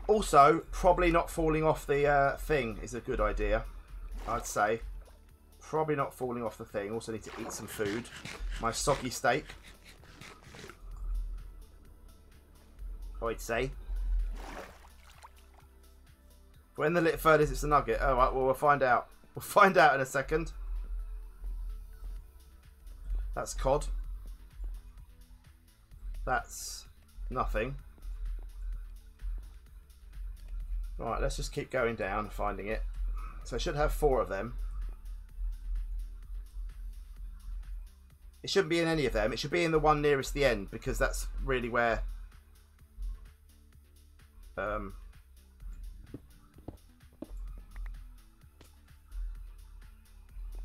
A: Also, probably not falling off the uh, thing is a good idea, I'd say. Probably not falling off the thing. Also need to eat some food. My soggy steak. Oh, I'd say. When the lit furnace, it's a nugget. All right, well, we'll find out. We'll find out in a second. That's cod. That's Nothing. Right, let's just keep going down, finding it. So I should have four of them. It shouldn't be in any of them. It should be in the one nearest the end because that's really where... Um,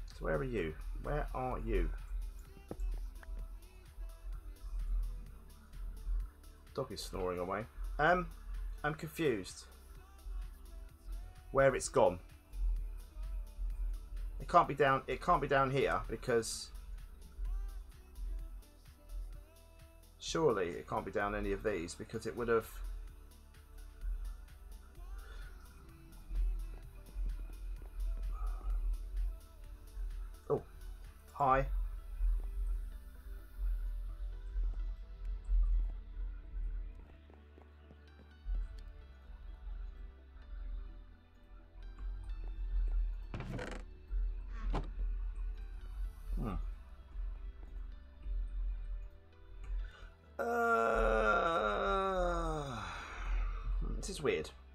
A: so where are you? Where are you? Dog is snoring away. Um, I'm confused. Where it's gone. It can't be down. It can't be down here because surely it can't be down any of these because it would have. Oh, hi.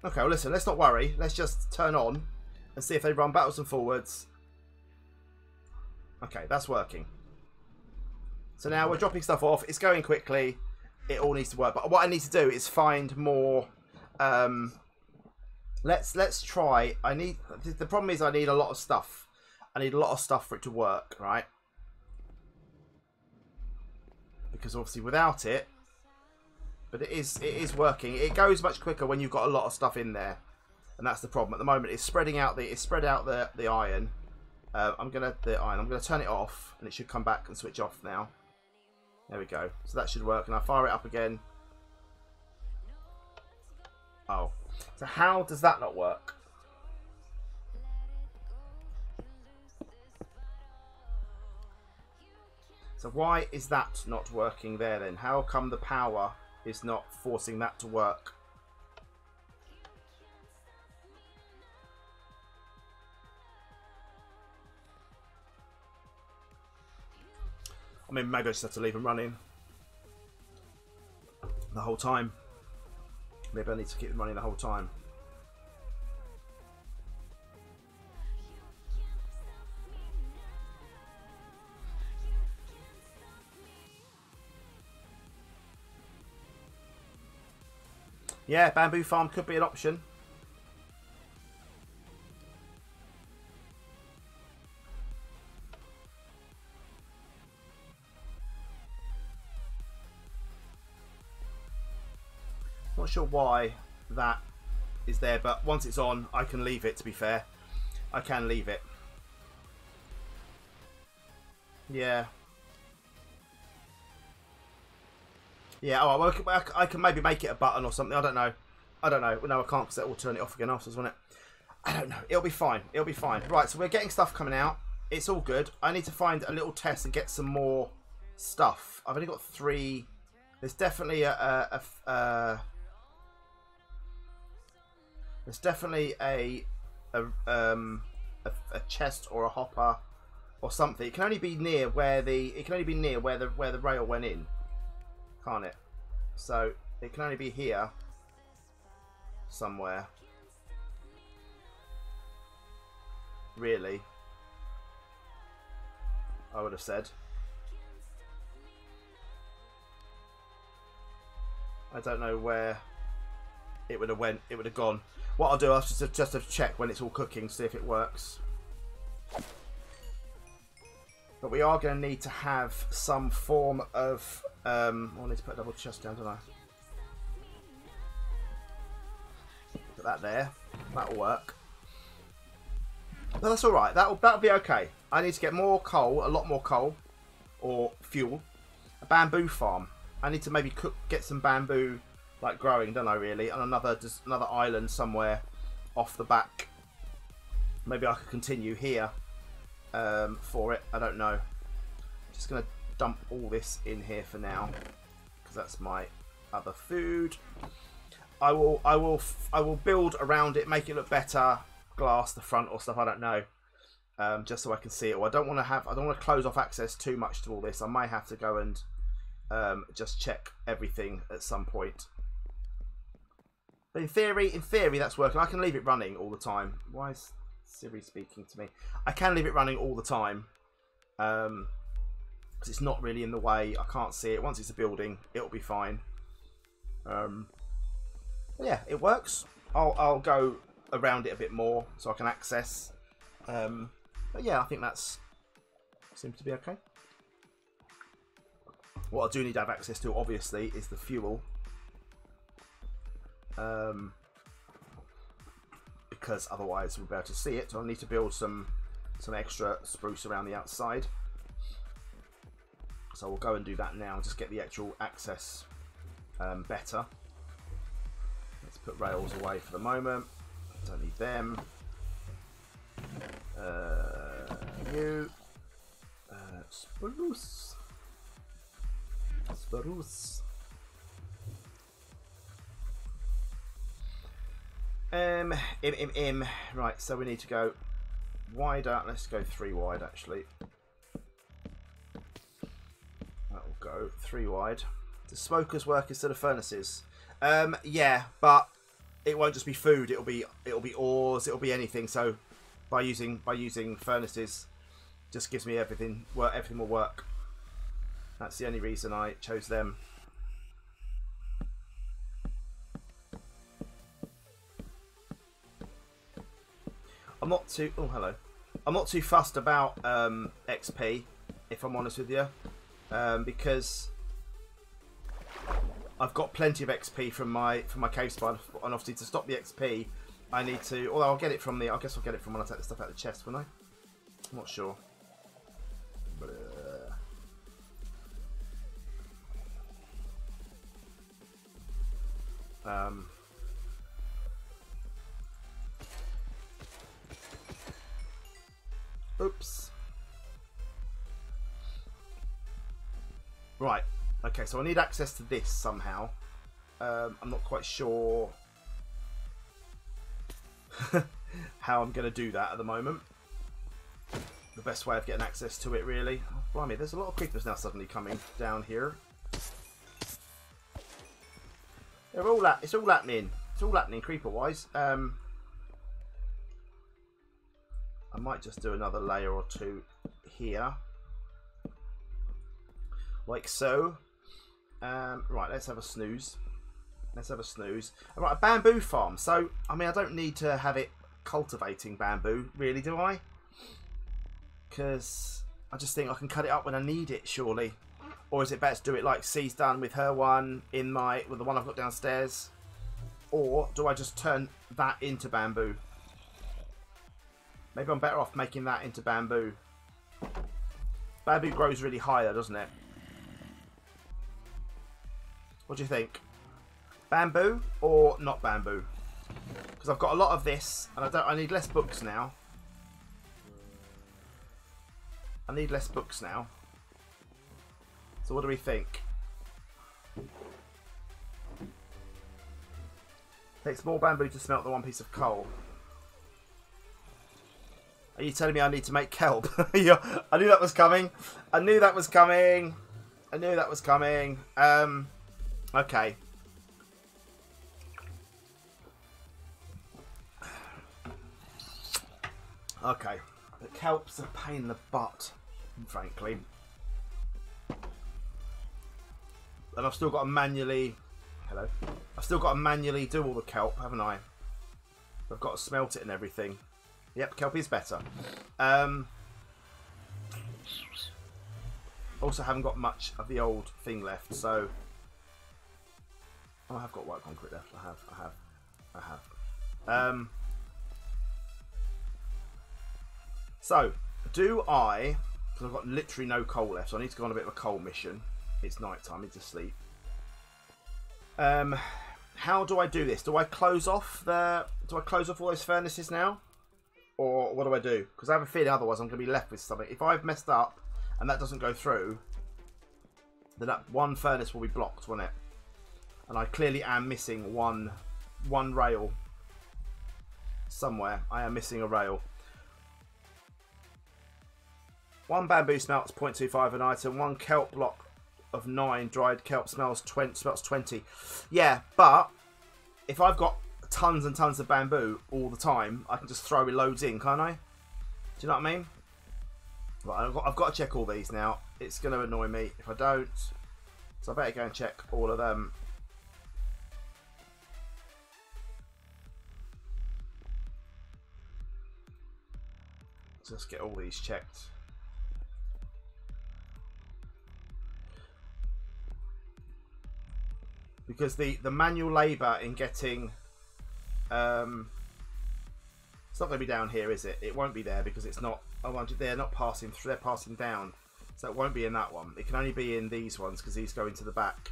A: Okay, well listen, let's not worry. Let's just turn on and see if they run backwards and forwards. Okay, that's working. So now we're dropping stuff off. It's going quickly. It all needs to work. But what I need to do is find more. Um, let's let's try. I need. The problem is I need a lot of stuff. I need a lot of stuff for it to work, right? Because obviously without it, but it is it is working. It goes much quicker when you've got a lot of stuff in there, and that's the problem at the moment. It's spreading out the it's spread out the the iron. Uh, I'm gonna the iron. I'm gonna turn it off, and it should come back and switch off now. There we go. So that should work, and I fire it up again. Oh, so how does that not work? So why is that not working there then? How come the power is not forcing that to work. I mean, I just have to leave him running the whole time. Maybe I need to keep them running the whole time. Yeah, bamboo farm could be an option. Not sure why that is there, but once it's on, I can leave it, to be fair. I can leave it. Yeah. Yeah, oh, well, I, can, I can maybe make it a button or something. I don't know. I don't know. No, I can't because that will turn it off again afterwards, won't it? I don't know. It'll be fine. It'll be fine. Right, so we're getting stuff coming out. It's all good. I need to find a little test and get some more stuff. I've only got three. There's definitely a, a, a, a there's definitely a a, um, a a chest or a hopper or something. It can only be near where the it can only be near where the where the rail went in can't it? So it can only be here somewhere. Really. I would have said. I don't know where it would have went. It would have gone. What I'll do, I'll just just check when it's all cooking, see if it works. But we are going to need to have some form of um, I need to put a double chest down, don't I? Put that there. That'll work. That's all right. That'll that'll be okay. I need to get more coal, a lot more coal, or fuel. A bamboo farm. I need to maybe cook, get some bamboo, like growing, don't I? Really, on another another island somewhere off the back. Maybe I could continue here um, for it. I don't know. I'm Just gonna dump all this in here for now because that's my other food. I will, I will, I will build around it, make it look better, glass the front or stuff. I don't know, um, just so I can see it. Or I don't want to have, I don't want to close off access too much to all this. I might have to go and um, just check everything at some point. But in theory, in theory, that's working. I can leave it running all the time. Why is Siri speaking to me? I can leave it running all the time. Um, because it's not really in the way. I can't see it. Once it's a building, it'll be fine. Um, yeah, it works. I'll I'll go around it a bit more so I can access. Um, but yeah, I think that's seems to be okay. What I do need to have access to, obviously, is the fuel. Um, because otherwise we'll be able to see it. So I need to build some some extra spruce around the outside. So we'll go and do that now. Just get the actual access um, better. Let's put rails away for the moment. Don't need them. Uh, you. Uh, spruce. Spruce. Um, im, im, im. Right, so we need to go wider. Let's go three wide, actually. That will go three wide. The smokers work instead of furnaces? Um, yeah, but it won't just be food. It'll be it'll be ores. It'll be anything. So by using by using furnaces, just gives me everything. Work everything will work. That's the only reason I chose them. I'm not too. Oh, hello. I'm not too fussed about um, XP, if I'm honest with you, um, because I've got plenty of XP from my from my cave spawn, and obviously to stop the XP, I need to. Although I'll get it from the. I guess I'll get it from when I take the stuff out of the chest, won't I? I'm not sure. Uh, um. Oops. Right. Okay, so I need access to this somehow. Um, I'm not quite sure how I'm going to do that at the moment. The best way of getting access to it, really. Oh, blimey, there's a lot of creepers now suddenly coming down here. They're all at, it's all happening. It's all happening creeper-wise. Um, I might just do another layer or two here. Like so. Um, right, let's have a snooze. Let's have a snooze. Right, a bamboo farm. So, I mean, I don't need to have it cultivating bamboo, really, do I? Because I just think I can cut it up when I need it, surely. Or is it better to do it like C's done with her one in my with the one I've got downstairs? Or do I just turn that into bamboo? Maybe I'm better off making that into bamboo. Bamboo grows really high though, doesn't it? What do you think? Bamboo or not bamboo? Because I've got a lot of this, and I don't. I need less books now. I need less books now. So what do we think? Takes more bamboo to smelt the one piece of coal. Are you telling me I need to make kelp? I knew that was coming. I knew that was coming. I knew that was coming. Um, okay. Okay. The kelp's a pain in the butt, frankly. And I've still got to manually... Hello. I've still got to manually do all the kelp, haven't I? I've got to smelt it and everything. Yep, kelp is better. Um, also, haven't got much of the old thing left, so... Oh, I have got white concrete left. I have, I have, I have. Um, so, do I... Because I've got literally no coal left, so I need to go on a bit of a coal mission. It's night time, I need to sleep. Um, how do I do this? Do I close off the... Do I close off all those furnaces now? Or what do I do? Because I have a feeling otherwise I'm going to be left with something. If I've messed up and that doesn't go through, then that one furnace will be blocked, won't it? And I clearly am missing one, one rail somewhere. I am missing a rail. One bamboo smelts 0.25 an item. One kelp block of nine. Dried kelp smelts 20, smelts 20. Yeah, but if I've got tons and tons of bamboo all the time, I can just throw loads in, can't I? Do you know what I mean? Right, I've got, I've got to check all these now. It's going to annoy me if I don't. So I better go and check all of them. Just get all these checked. Because the, the manual labour in getting... Um, it's not going to be down here, is it? It won't be there because it's not... I want it. They're not passing through. They're passing down. So it won't be in that one. It can only be in these ones because these go into the back.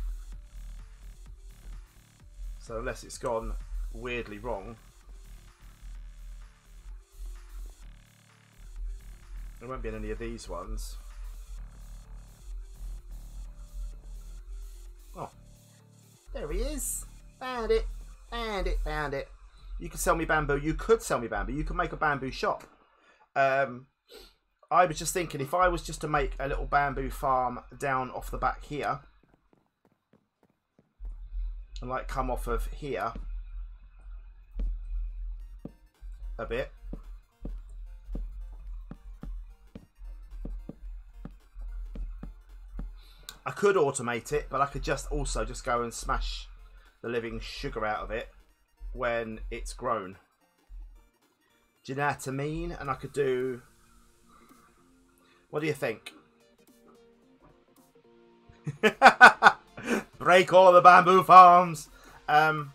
A: So unless it's gone weirdly wrong. It won't be in any of these ones. Oh. There he is. Found it. Found it. Found it. You could sell me bamboo. You could sell me bamboo. You could make a bamboo shop. Um, I was just thinking if I was just to make a little bamboo farm down off the back here and like come off of here a bit I could automate it but I could just also just go and smash the living sugar out of it when it's grown do I mean? And I could do what do you think? Break all the bamboo farms. Um,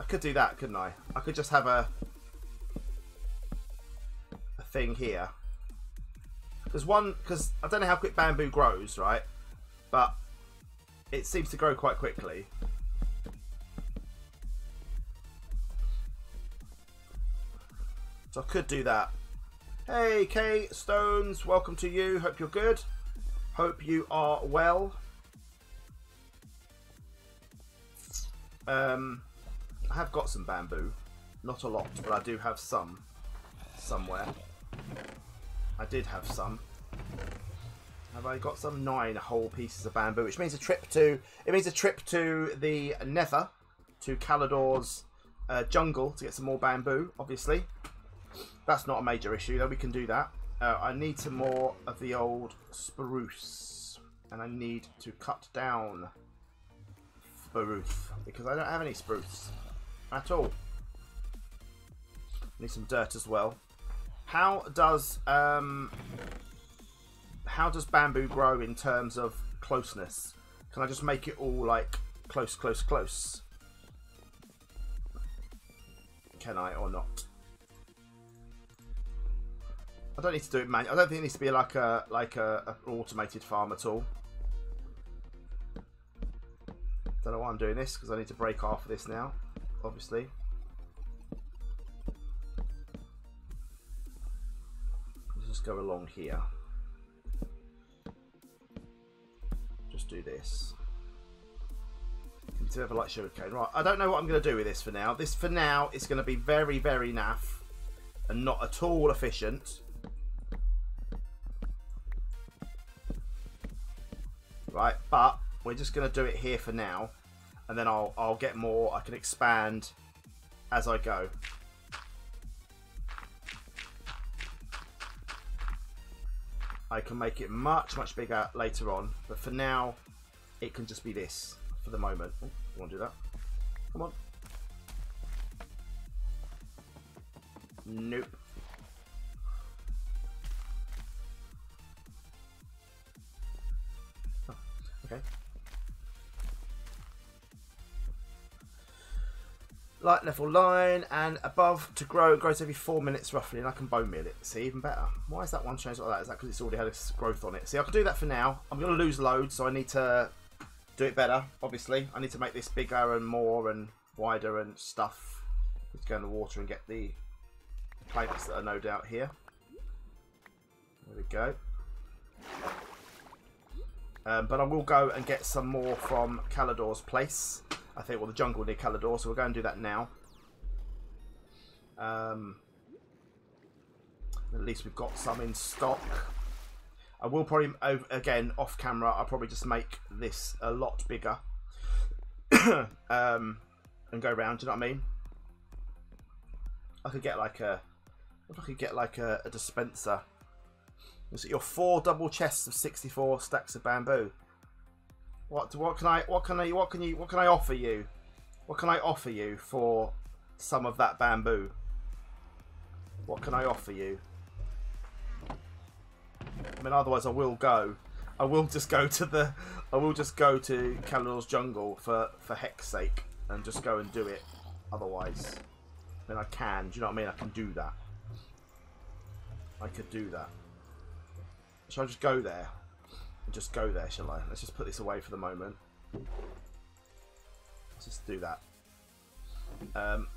A: I could do that, couldn't I? I could just have a a thing here. Because one, because I don't know how quick bamboo grows, right? But it seems to grow quite quickly. So I could do that. Hey, Kay Stones, welcome to you. Hope you're good. Hope you are well. Um, I have got some bamboo. Not a lot, but I do have some somewhere. I did have some. Have I got some nine whole pieces of bamboo, which means a trip to it means a trip to the Nether, to Khallador's uh, jungle to get some more bamboo, obviously. That's not a major issue, though. We can do that. Uh, I need some more of the old spruce. And I need to cut down spruce. Because I don't have any spruce. At all. Need some dirt as well. How does... Um, how does bamboo grow in terms of closeness? Can I just make it all like close, close, close? Can I or not? I don't need to do it manually. I don't think it needs to be like a like a, a automated farm at all. Don't know why I'm doing this because I need to break off of this now, obviously. Let's just go along here. Just do this. To have a light sugarcane. Right, I don't know what I'm going to do with this for now. This for now is going to be very, very naff and not at all efficient. Right? But we're just going to do it here for now, and then I'll I'll get more. I can expand as I go. I can make it much much bigger later on, but for now, it can just be this for the moment. Oh, you want to do that? Come on. Nope. Okay. Light level line and above to grow it grows every four minutes roughly and I can bone meal it. See, even better. Why is that one changed like that? Is that because it's already had a growth on it? See, I can do that for now. I'm going to lose loads, so I need to do it better, obviously. I need to make this bigger and more and wider and stuff. Let's go in the water and get the planks that are no doubt here. There we go. Um, but I will go and get some more from Khallador's place. I think, well, the jungle near Calador, so we'll go and do that now. Um, at least we've got some in stock. I will probably again off camera. I'll probably just make this a lot bigger um, and go around. Do you know what I mean? I could get like a, I could get like a, a dispenser. Is it your four double chests of sixty-four stacks of bamboo? What what can I what can I what can you what can I offer you? What can I offer you for some of that bamboo? What can I offer you? I mean, otherwise I will go. I will just go to the. I will just go to Khallador's jungle for for heck's sake and just go and do it. Otherwise, I mean, I can. Do you know what I mean? I can do that. I could do that. Shall I just go there? Just go there, shall I? Let's just put this away for the moment. Let's just do that. Um,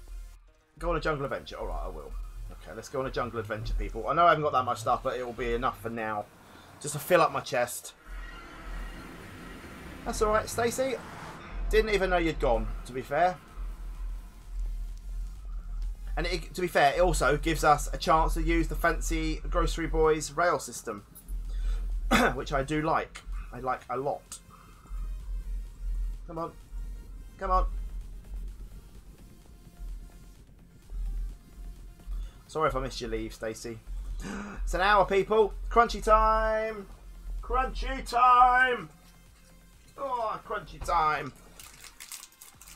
A: go on a jungle adventure. All right, I will. Okay, let's go on a jungle adventure, people. I know I haven't got that much stuff, but it will be enough for now. Just to fill up my chest. That's alright, Stacey. Didn't even know you'd gone, to be fair. And it, to be fair, it also gives us a chance to use the fancy Grocery Boys rail system. which I do like. I like a lot. Come on. Come on. Sorry if I missed your leave, Stacey. It's an hour, people. Crunchy time. Crunchy time. Oh, crunchy time.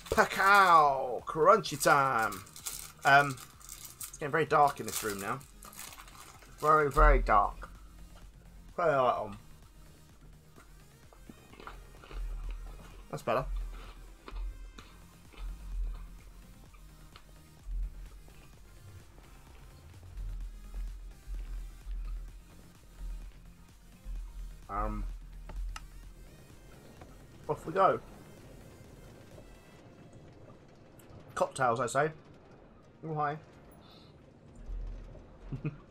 A: Pacow. Crunchy time. Um, it's getting very dark in this room now. Very, very dark. Put a light on. That's better. Um, off we go. Cocktails, I say. Oh, hi.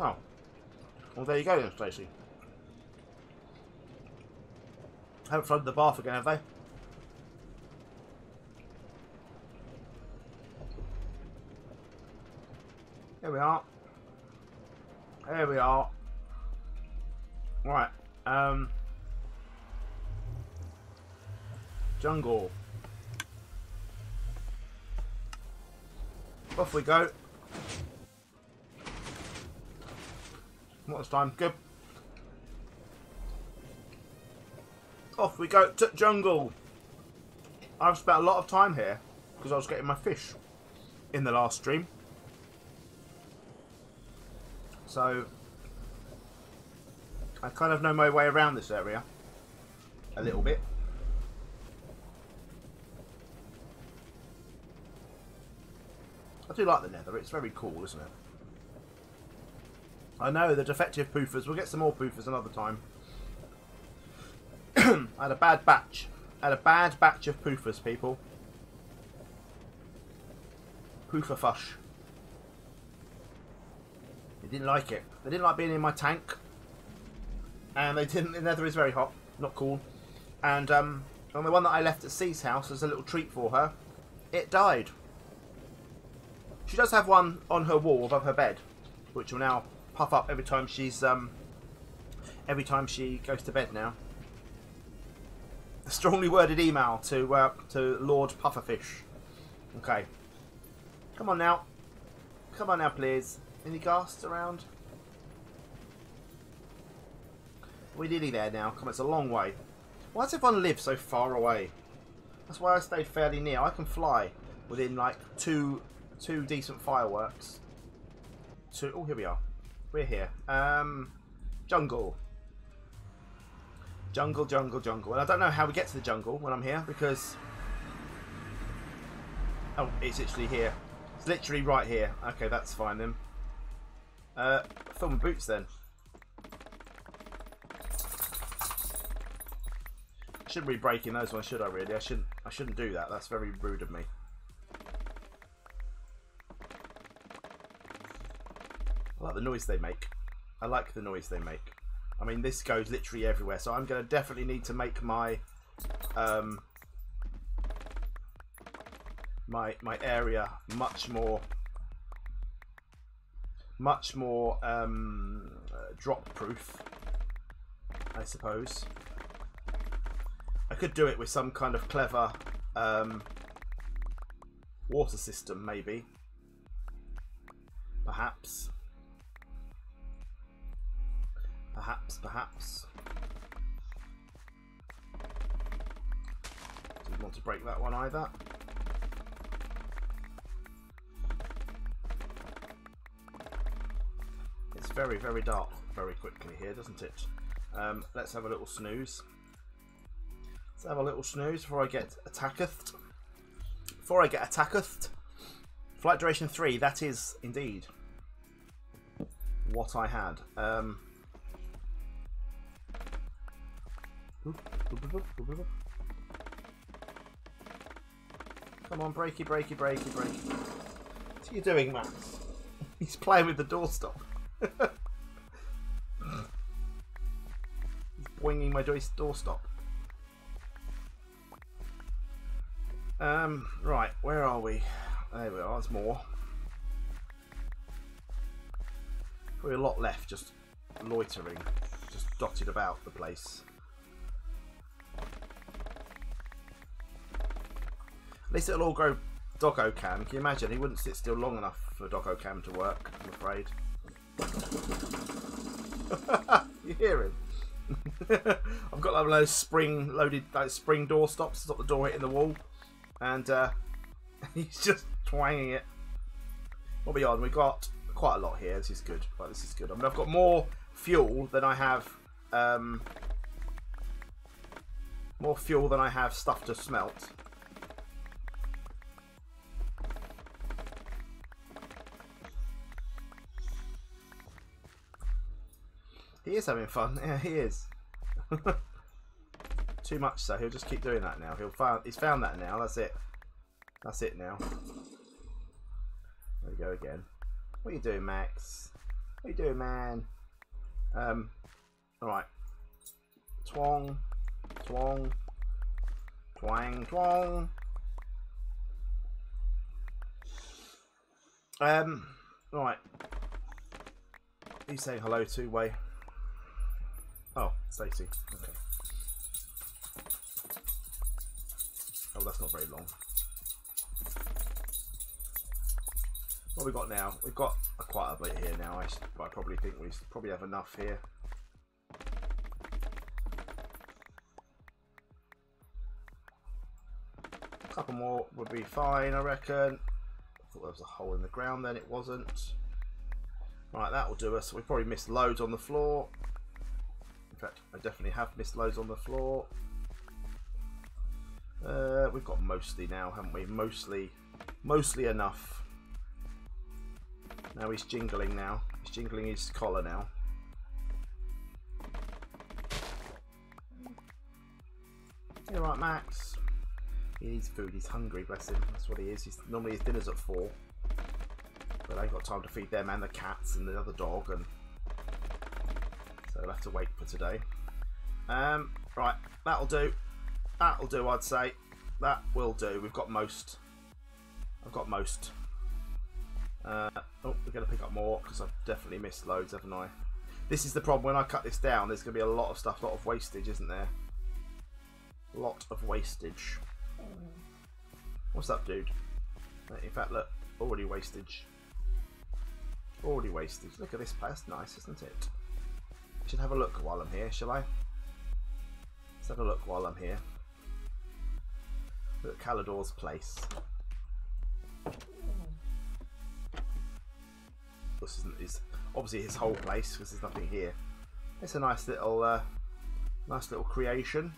A: oh. Well, there you go then, Stacey. Haven't flooded the bath again, have they? Here we are. Here we are. Right. Um. Jungle. Off we go. What's time? Good. Off we go to jungle. I've spent a lot of time here because I was getting my fish in the last stream. So I kind of know my way around this area a little bit. I do like the nether, it's very cool, isn't it? I know the defective poofers, we'll get some more poofers another time. I had a bad batch. I had a bad batch of poofers, people. Poofer fush. They didn't like it. They didn't like being in my tank. And they didn't. The nether is very hot. Not cool. And um, the one that I left at C's house as a little treat for her, it died. She does have one on her wall above her bed, which will now puff up every time she's um, every time she goes to bed now. A strongly worded email to uh, to Lord Pufferfish. Okay. Come on now. Come on now, please. Any ghasts around? We're nearly there now. Come on, it's a long way. Why does everyone live so far away? That's why I stayed fairly near. I can fly within like two two decent fireworks. Two. Oh, here we are. We're here. Um, jungle. Jungle, jungle, jungle. And I don't know how we get to the jungle when I'm here because... Oh, it's literally here. It's literally right here. Okay, that's fine then. Uh, fill my boots then. Shouldn't be breaking those ones, should I? Really, I shouldn't. I shouldn't do that. That's very rude of me. The noise they make. I like the noise they make. I mean, this goes literally everywhere, so I'm going to definitely need to make my um, my my area much more much more um, uh, drop proof, I suppose. I could do it with some kind of clever um, water system, maybe. Perhaps. Perhaps, perhaps. Didn't want to break that one either. It's very, very dark very quickly here, doesn't it? Um, let's have a little snooze. Let's have a little snooze before I get attacked. Before I get attacked. Flight duration 3, that is indeed what I had. Um, Come on, breaky, breaky, breaky, breaky. What are you doing, Max? He's playing with the doorstop. He's boinging my doorstop. Um, right, where are we? There we are, there's more. Probably a lot left, just loitering, just dotted about the place. At least it'll all grow Doggo Cam. Can you imagine? He wouldn't sit still long enough for Doggo Cam to work, I'm afraid. you hear him? I've got like those spring loaded like spring door stops to stop the door hitting the wall. And uh, he's just twanging it. What we on? We've got quite a lot here. This is good. Right, this is good. I mean I've got more fuel than I have um, more fuel than I have stuff to smelt. He is having fun. Yeah, he is. Too much so. He'll just keep doing that now. He'll find. He's found that now. That's it. That's it now. There we go again. What are you doing, Max? What are you doing, man? Um. All right. Twong, twong, twang, twong. Um. All right. You saying hello to, Way? Oh, Stacy. Okay. Oh, that's not very long. What we got now? We've got a quite a bit here now. I, I probably think we probably have enough here. A couple more would be fine, I reckon. I thought there was a hole in the ground, then it wasn't. Right, that will do us. We probably missed loads on the floor. Fact, I definitely have missed loads on the floor. Uh, we've got mostly now, haven't we? Mostly, mostly enough. Now he's jingling now. He's jingling his collar now. You right, Max? He needs food. He's hungry, bless him. That's what he is. He's, normally his dinner's at four. But I ain't got time to feed them and the cats and the other dog and so we'll have to wait for today. Um, right, that'll do. That'll do, I'd say. That will do. We've got most. I've got most. Uh, oh, we're going to pick up more because I've definitely missed loads, haven't I? This is the problem. When I cut this down, there's going to be a lot of stuff, a lot of wastage, isn't there? A lot of wastage. What's up, dude? In fact, look, already wastage. Already wastage. Look at this place. Nice, isn't it? Should have a look while I'm here, shall I? Let's have a look while I'm here. Look at Khallador's place. This isn't his, obviously his whole place because there's nothing here. It's a nice little, uh, nice little creation.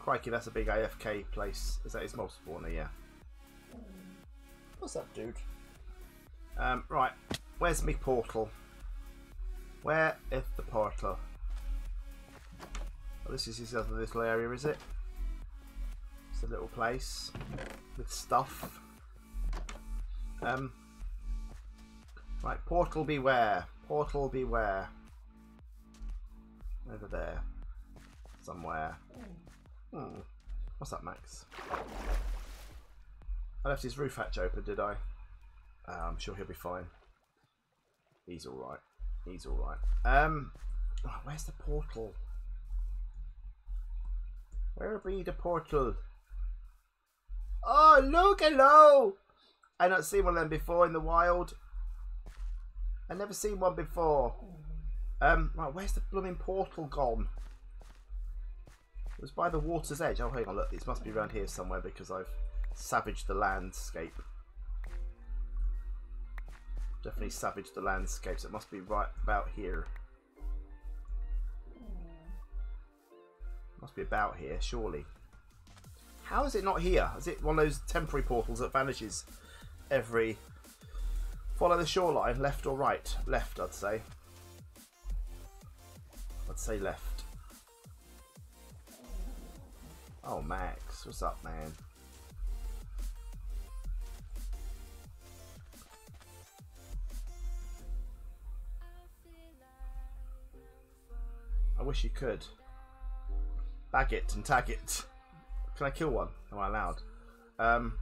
A: Crikey, that's a big AFK place. Is that his mob spawner? Yeah. What's up, dude? Um, right, Where's my portal? Where is the portal? Oh, this is his other little area, is it? It's a little place with stuff. Um, right, portal beware. Portal beware. Over there. Somewhere. Hmm. What's that, Max? I left his roof hatch open, did I? Uh, I'm sure he'll be fine. He's alright. He's alright. Um, oh, where's the portal? Where be the portal? Oh, look, hello! I not seen one of them before in the wild. I never seen one before. Um, right, where's the blooming portal gone? It was by the water's edge. Oh, hang on, look, this must be around here somewhere because I've savaged the landscape. Definitely savaged the landscapes. it must be right about here. Must be about here, surely. How is it not here? Is it one of those temporary portals that vanishes every... Follow the shoreline, left or right? Left, I'd say. I'd say left. Oh, Max, what's up, man? I wish you could. Bag it and tag it. Can I kill one? Am I allowed? Um,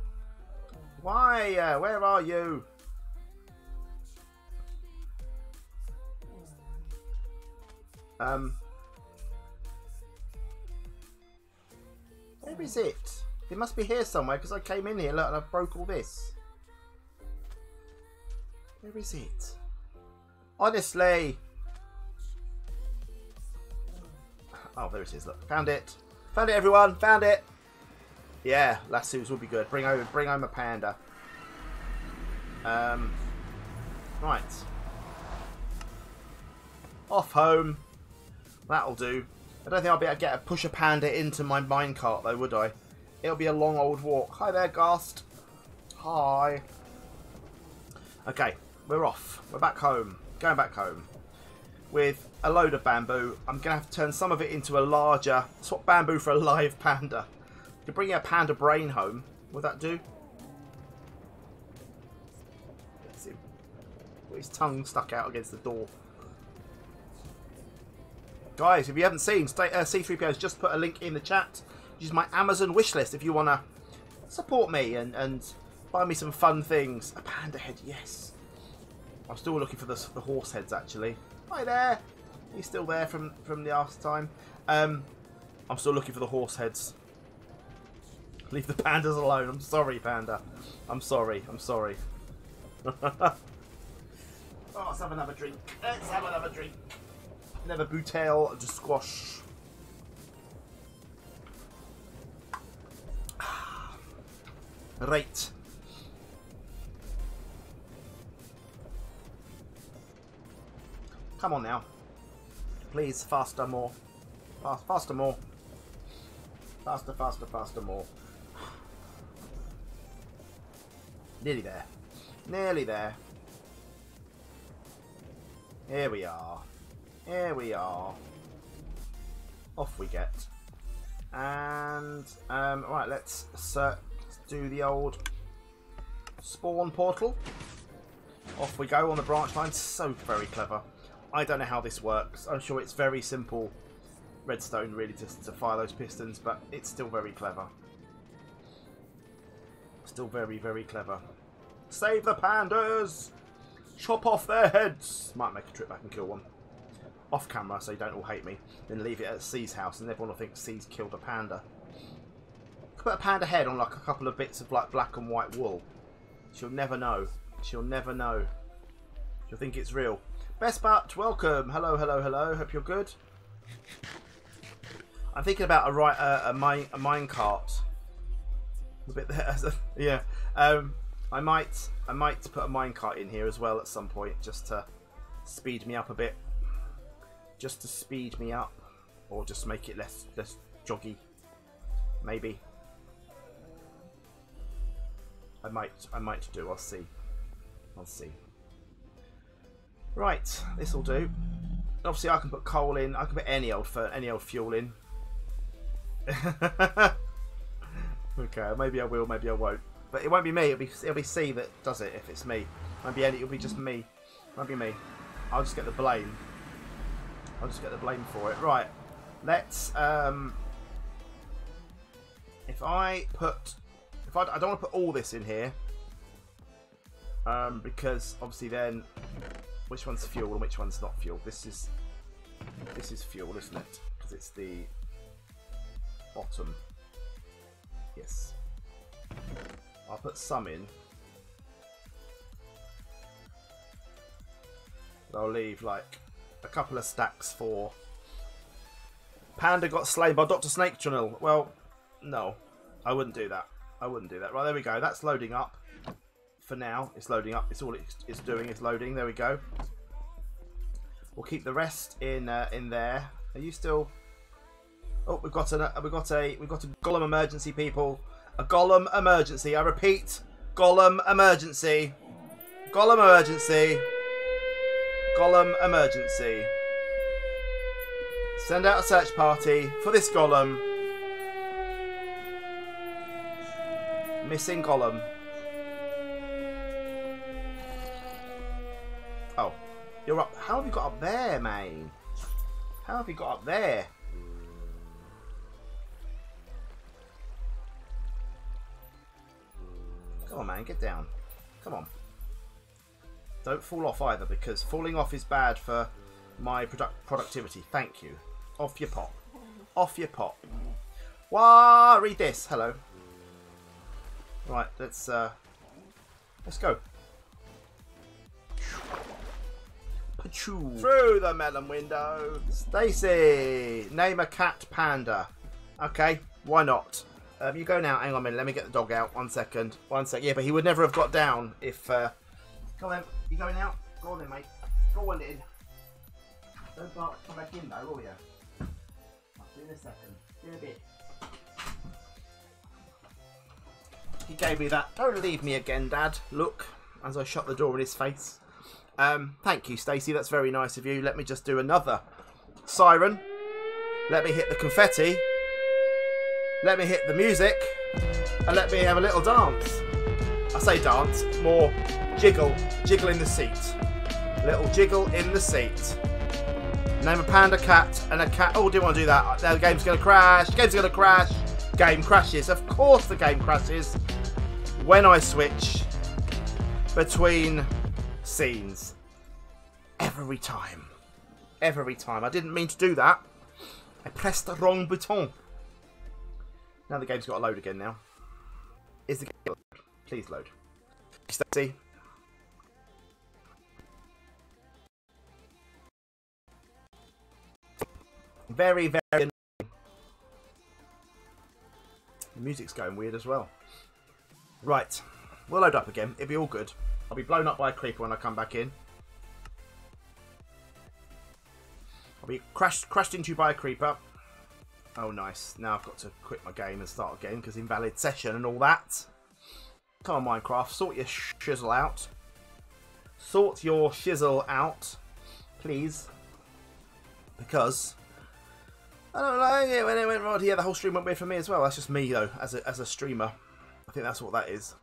A: why? Uh, where are you? Um, where is it? It must be here somewhere because I came in here look, and I broke all this. Where is it? Honestly. Oh, there it is. Look, found it. Found it, everyone. Found it. Yeah, lassos will be good. Bring over, bring home a panda. Um, right. Off home. That'll do. I don't think I'll be able to get a push a panda into my minecart though, would I? It'll be a long old walk. Hi there, Ghast. Hi. Okay, we're off. We're back home. Going back home. With a load of bamboo. I'm going to have to turn some of it into a larger... Swap bamboo for a live panda. Could bring a panda brain home. Would that do? Let's see. His tongue stuck out against the door. Guys, if you haven't seen, uh, C3PO has just put a link in the chat. Use my Amazon wishlist if you want to support me and, and buy me some fun things. A panda head, yes. I'm still looking for the, the horse heads, actually. Hi there. He's still there from, from the last time. Um, I'm still looking for the horse heads. Leave the pandas alone. I'm sorry, panda. I'm sorry. I'm sorry. oh, let's have another drink. Let's have another drink. Never bouteille de squash. Right. Come on now. Please, faster, more. Fast, faster, more. Faster, faster, faster, more. Nearly there. Nearly there. Here we are. Here we are. Off we get. And, um, right, let's do the old spawn portal. Off we go on the branch line. So very clever. I don't know how this works. I'm sure it's very simple redstone really to fire those pistons, but it's still very clever. Still very, very clever. Save the pandas! Chop off their heads! Might make a trip back and kill one. Off camera so you don't all hate me. Then leave it at C's house and everyone will think C's killed a panda. Put a panda head on like a couple of bits of like black and white wool. She'll never know. She'll never know. She'll think it's real. Best Butt, welcome. Hello, hello, hello. Hope you're good. I'm thinking about a right uh, a mine a mine cart. A bit there, yeah. Um, I might I might put a minecart in here as well at some point just to speed me up a bit. Just to speed me up, or just make it less less joggy. Maybe. I might I might do. I'll see. I'll see. Right, this will do. Obviously, I can put coal in. I can put any old any old fuel in. okay, maybe I will, maybe I won't. But it won't be me. It'll be it'll be C that does it if it's me. Maybe any. It'll be just me. Won't be me. I'll just get the blame. I'll just get the blame for it. Right. Let's. Um. If I put, if if I, I don't want to put all this in here. Um, because obviously then, which one's fuel and which one's not fuel? This is this is fuel, isn't it? Because it's the bottom. Yes. I'll put some in. I'll leave like a couple of stacks for. Panda got slain by Dr. Snake Channel. Well, no, I wouldn't do that. I wouldn't do that. Right, there we go. That's loading up for now. It's loading up. It's all it's doing is loading. There we go. We'll keep the rest in uh, in there. Are you still? Oh, we've got a we've got a we've got a golem emergency, people. A golem emergency. I repeat, golem emergency. Golem emergency. Golem emergency. Send out a search party for this golem. Missing golem. You're up. How have you got up there, man? How have you got up there? Come on, man, get down. Come on. Don't fall off either, because falling off is bad for my produ productivity. Thank you. Off your pop. Off your pop. Wah! Read this. Hello. Right, let's uh, let's go. Pachoo. Through the melon window. Stacy, name a cat panda. Okay, why not? Um, you go now. Hang on a minute. Let me get the dog out. One second. One sec. Yeah, but he would never have got down if. Uh... Come on, you going out? Go on then, mate. Go on in. Don't bark. Come back in though, will you? I'll see in a second. In a bit. He gave me that. Don't leave me again, Dad. Look, as I shut the door in his face. Um, thank you, Stacey. That's very nice of you. Let me just do another siren. Let me hit the confetti. Let me hit the music. And let me have a little dance. I say dance, more jiggle. Jiggle in the seat. Little jiggle in the seat. Name a panda cat and a cat. Oh, didn't want to do that. The game's going to crash. Game's going to crash. Game crashes. Of course the game crashes when I switch between scenes. Every time. Every time. I didn't mean to do that. I pressed the wrong button. Now the game's got to load again now. Is the game Please load. Stacy. Very, very annoying. The music's going weird as well. Right. We'll load up again. It'll be all good. I'll be blown up by a creeper when I come back in. I'll be crashed crashed into by a creeper. Oh, nice. Now I've got to quit my game and start again because invalid session and all that. Come on, Minecraft. Sort your shizzle out. Sort your shizzle out, please. Because I don't know. When it went wrong, yeah, the whole stream went weird for me as well. That's just me though, as a as a streamer. I think that's what that is.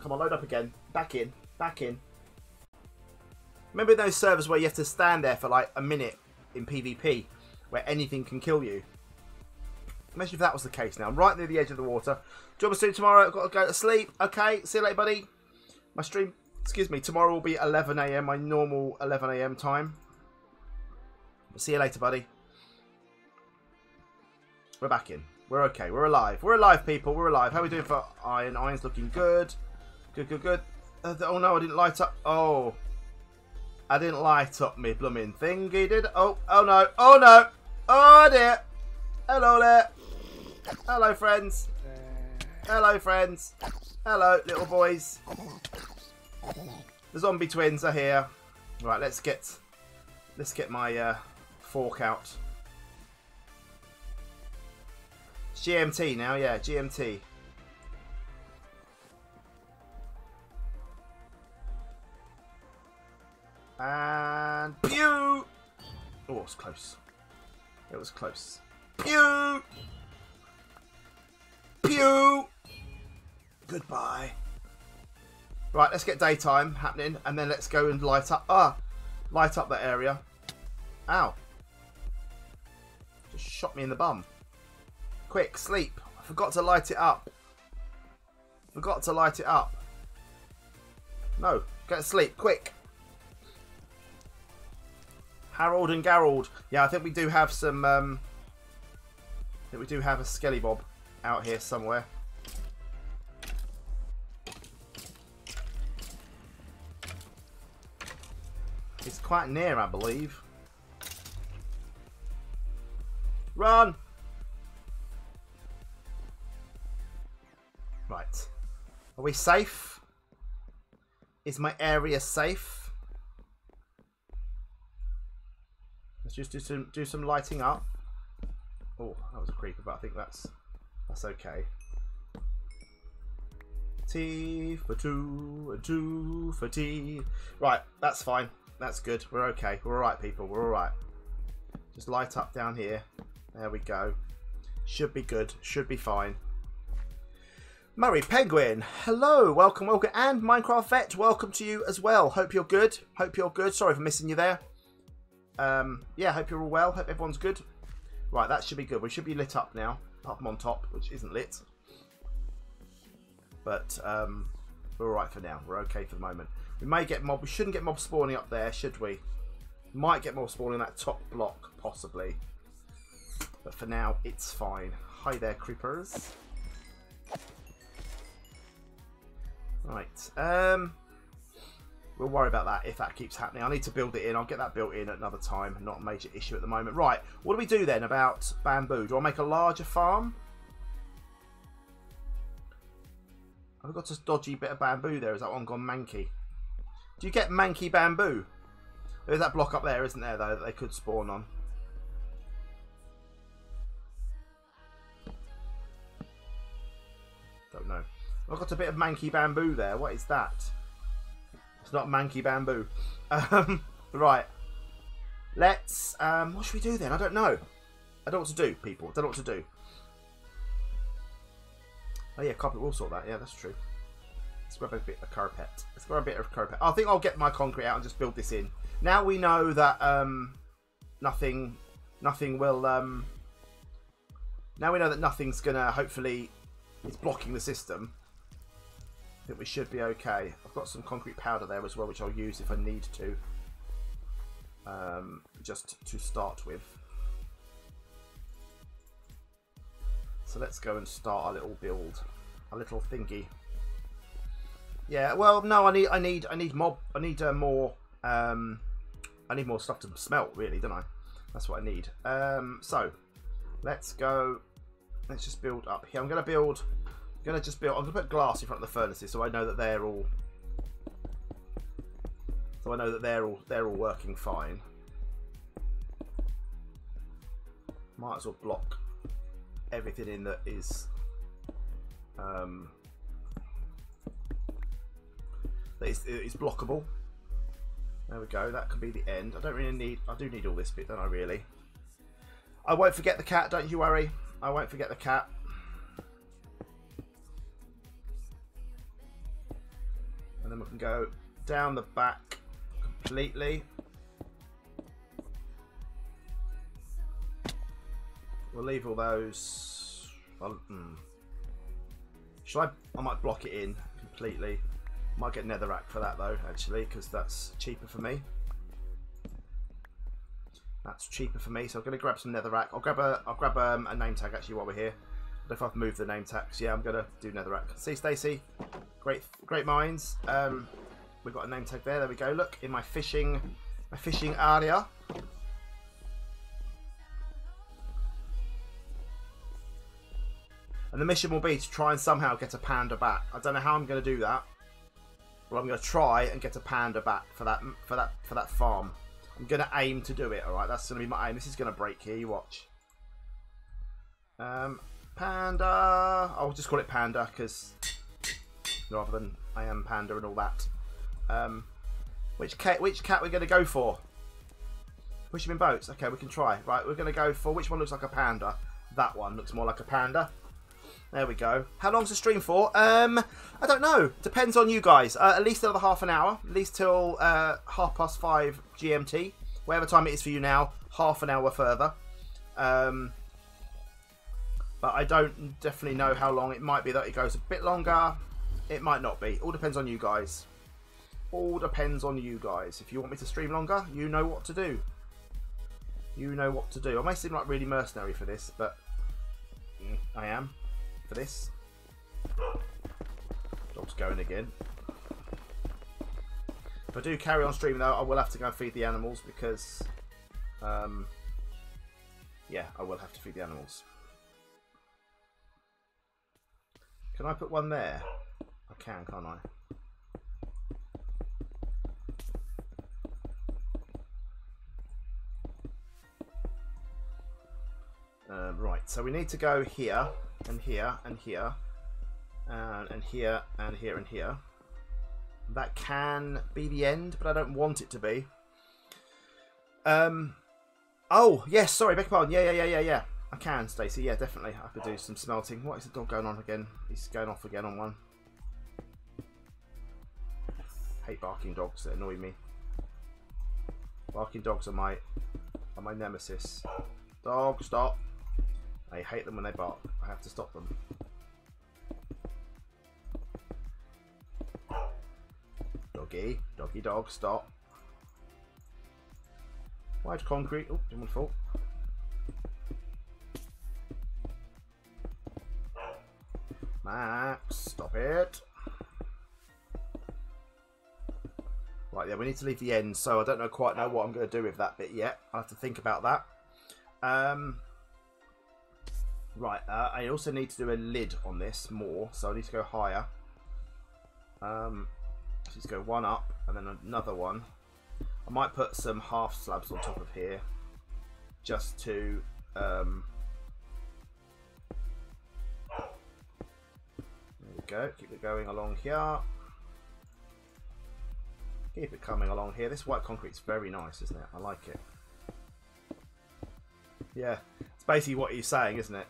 A: Come on, load up again. Back in. Back in. Remember those servers where you have to stand there for like a minute in PvP, where anything can kill you? Imagine if that was the case now. I'm right near the edge of the water. Job to do tomorrow. I've got to go to sleep. Okay, see you later, buddy. My stream, excuse me, tomorrow will be 11am, my normal 11am time. See you later, buddy. We're back in. We're okay. We're alive. We're alive, people. We're alive. How are we doing for iron? Iron's looking good. Good, good, good. Uh, oh, no, I didn't light up. Oh. I didn't light up me blooming thingy, did Oh, oh, no. Oh, no. Oh, dear. Hello there. Hello, friends. Hello, friends. Hello, little boys. The zombie twins are here. Right, let's get let's get my uh, fork out. GMT now, yeah, GMT. And pew! Oh, it was close. It was close. Pew! Pew! Goodbye. Right, let's get daytime happening, and then let's go and light up. Ah, light up that area. Ow! Just shot me in the bum. Quick, sleep. I forgot to light it up. Forgot to light it up. No, get sleep, quick. Harold and Garold. Yeah, I think we do have some... Um, I think we do have a Skelly Bob out here somewhere. It's quite near, I believe. Run! Right. Are we safe? Is my area safe? Let's just do some do some lighting up. Oh, that was a creeper, but I think that's that's okay. T for two and two for T. Right, that's fine. That's good. We're okay. We're alright, people. We're alright. Just light up down here. There we go. Should be good. Should be fine. Murray Penguin, hello, welcome, welcome, and Minecraft Vet, welcome to you as well. Hope you're good. Hope you're good. Sorry for missing you there. Um, yeah, hope you're all well. Hope everyone's good. Right, that should be good. We should be lit up now, from on top, which isn't lit. But um, we're all right for now. We're okay for the moment. We may get mob. We shouldn't get mob spawning up there, should we? Might get mob spawning that top block, possibly. But for now, it's fine. Hi there, creepers. Right. Um, we'll worry about that if that keeps happening. I need to build it in. I'll get that built in at another time. Not a major issue at the moment. Right. What do we do then about bamboo? Do I make a larger farm? I've got a dodgy bit of bamboo there. Is that one gone manky? Do you get manky bamboo? There's that block up there, isn't there, though, that they could spawn on? Don't know. I've got a bit of manky bamboo there. What is that? It's not manky bamboo. Um, right. Let's... Um, what should we do then? I don't know. I don't know what to do, people. I don't know what to do. Oh yeah, carpet will sort that. Yeah, that's true. Let's grab a bit of carpet. Let's grab a bit of carpet. I think I'll get my concrete out and just build this in. Now we know that um, nothing, nothing will. Um, now we know that nothing's gonna. Hopefully, it's blocking the system think we should be okay. I've got some concrete powder there as well, which I'll use if I need to. Um, just to start with. So let's go and start our little build, a little thingy. Yeah, well, no, I need, I need, I need mob, I need uh, more, um, I need more stuff to smelt, really, don't I? That's what I need. Um, so let's go. Let's just build up here. I'm going to build gonna just build. I'm gonna put glass in front of the furnaces so I know that they're all. So I know that they're all they're all working fine. Might as well block everything in that is. Um, that is, is blockable. There we go. That could be the end. I don't really need. I do need all this bit, don't I? Really. I won't forget the cat. Don't you worry. I won't forget the cat. And then we can go down the back completely. We'll leave all those. Well, hmm. Should I? I might block it in completely. Might get netherrack for that though, actually, because that's cheaper for me. That's cheaper for me, so I'm going to grab some netherrack. I'll grab a, I'll grab um, a name tag actually while we're here. If I've moved the name tags, yeah, I'm to do netherrack. See, Stacy, Great, great minds. Um, we've got a name tag there. There we go. Look in my fishing, my fishing area. And the mission will be to try and somehow get a panda back. I don't know how I'm going to do that. But I'm going to try and get a panda back for that for that for that farm. I'm going to aim to do it. All right, that's going to be my aim. This is going to break here. You watch. Um, panda. I'll just call it panda because rather than I am panda and all that. Um, which cat? Which cat we're going to go for? Push him in boats. Okay, we can try. Right, we're going to go for which one looks like a panda. That one looks more like a panda. There we go. How long's the stream for? Um, I don't know. Depends on you guys. Uh, at least another half an hour. At least till uh, half past five GMT. Whatever time it is for you now. Half an hour further. Um, but I don't definitely know how long. It might be that it goes a bit longer It might not be. All depends on you guys. All depends on you guys. If you want me to stream longer, you know what to do. You know what to do. I may seem like really mercenary for this, but I am for this. Dog's going again. If I do carry on streaming though, I will have to go and feed the animals because, um, yeah, I will have to feed the animals. Can I put one there? I can, can't I? Um, right, so we need to go here, and here, and here, and, and here, and here, and here. That can be the end, but I don't want it to be. Um, oh, yes, sorry, beg your pardon. Yeah, yeah, yeah, yeah, yeah. I can, Stacey. Yeah, definitely. I could do some smelting. What is the dog going on again? He's going off again on one. hate barking dogs that annoy me. Barking dogs are my are my nemesis. Dog, stop. I hate them when they bark. I have to stop them. Doggy, doggy dog, stop. White concrete. Oh, didn't fall. Max, stop it. Right, yeah, we need to leave the end, so I don't know quite know what I'm going to do with that bit yet. I have to think about that. Um, right, uh, I also need to do a lid on this more, so I need to go higher. Um, let's go one up and then another one. I might put some half slabs on top of here, just to um, go. Keep it going along here. Keep it coming along here. This white concrete's very nice, isn't it? I like it. Yeah, it's basically what he's saying, isn't it?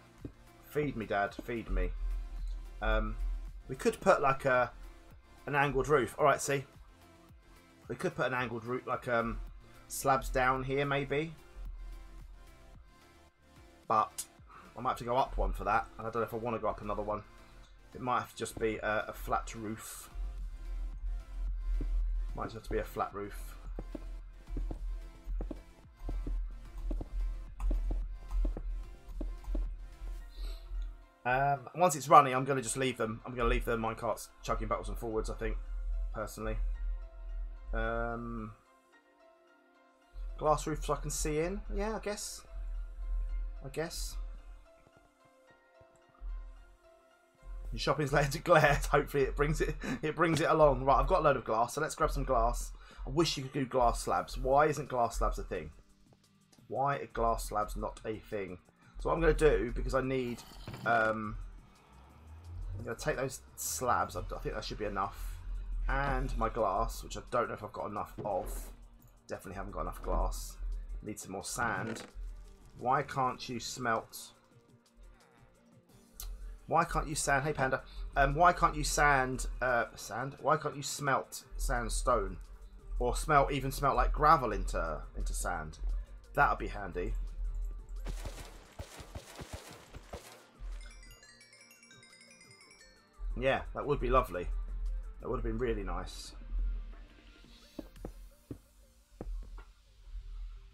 A: Feed me, Dad. Feed me. Um, we could put like a an angled roof. All right, see. We could put an angled roof, like um, slabs down here, maybe. But I might have to go up one for that. And I don't know if I want to go up another one. It might have to just be a, a flat roof. Might just have to be a flat roof. Um, once it's running, I'm going to just leave them. I'm going to leave the minecarts chugging backwards and forwards, I think, personally. Um, glass roof so I can see in. Yeah, I guess. I guess. Your shopping's later declared. Hopefully it brings it it brings it along. Right, I've got a load of glass, so let's grab some glass. I wish you could do glass slabs. Why isn't glass slabs a thing? Why are glass slabs not a thing? So what I'm going to do, because I need... Um, I'm going to take those slabs. I, I think that should be enough. And my glass, which I don't know if I've got enough of. Definitely haven't got enough glass. Need some more sand. Why can't you smelt why can't you sand? Hey, Panda. Um, why can't you sand? Uh, sand. Why can't you smelt sandstone, or smelt even smelt like gravel into into sand? That would be handy. Yeah, that would be lovely. That would have been really nice.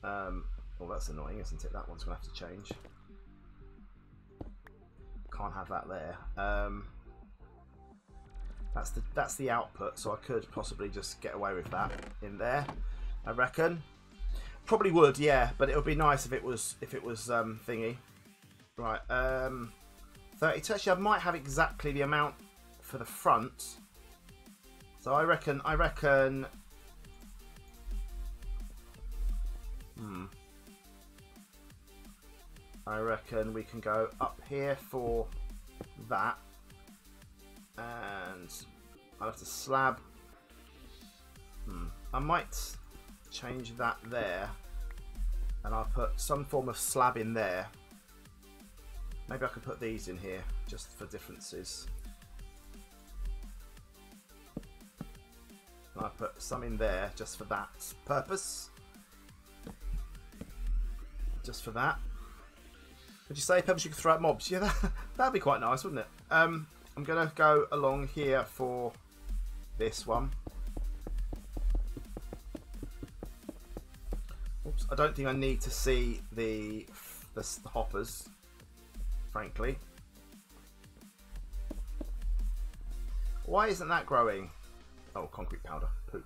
A: Um, well, that's annoying, isn't it? That one's going to have to change can't have that there. Um, that's the that's the output, so I could possibly just get away with that in there. I reckon. Probably would, yeah, but it would be nice if it was if it was um, thingy. Right, um, 32. Actually, I might have exactly the amount for the front. So I reckon. I reckon. Hmm. I reckon we can go up here for that. And I'll have to slab. Hmm. I might change that there. And I'll put some form of slab in there. Maybe I could put these in here just for differences. And I put some in there just for that purpose. Just for that. Would you say Pebbles you could throw out mobs? Yeah, that, that'd be quite nice, wouldn't it? Um, I'm going to go along here for this one. Oops, I don't think I need to see the, the, the hoppers, frankly. Why isn't that growing? Oh, concrete powder. Poop.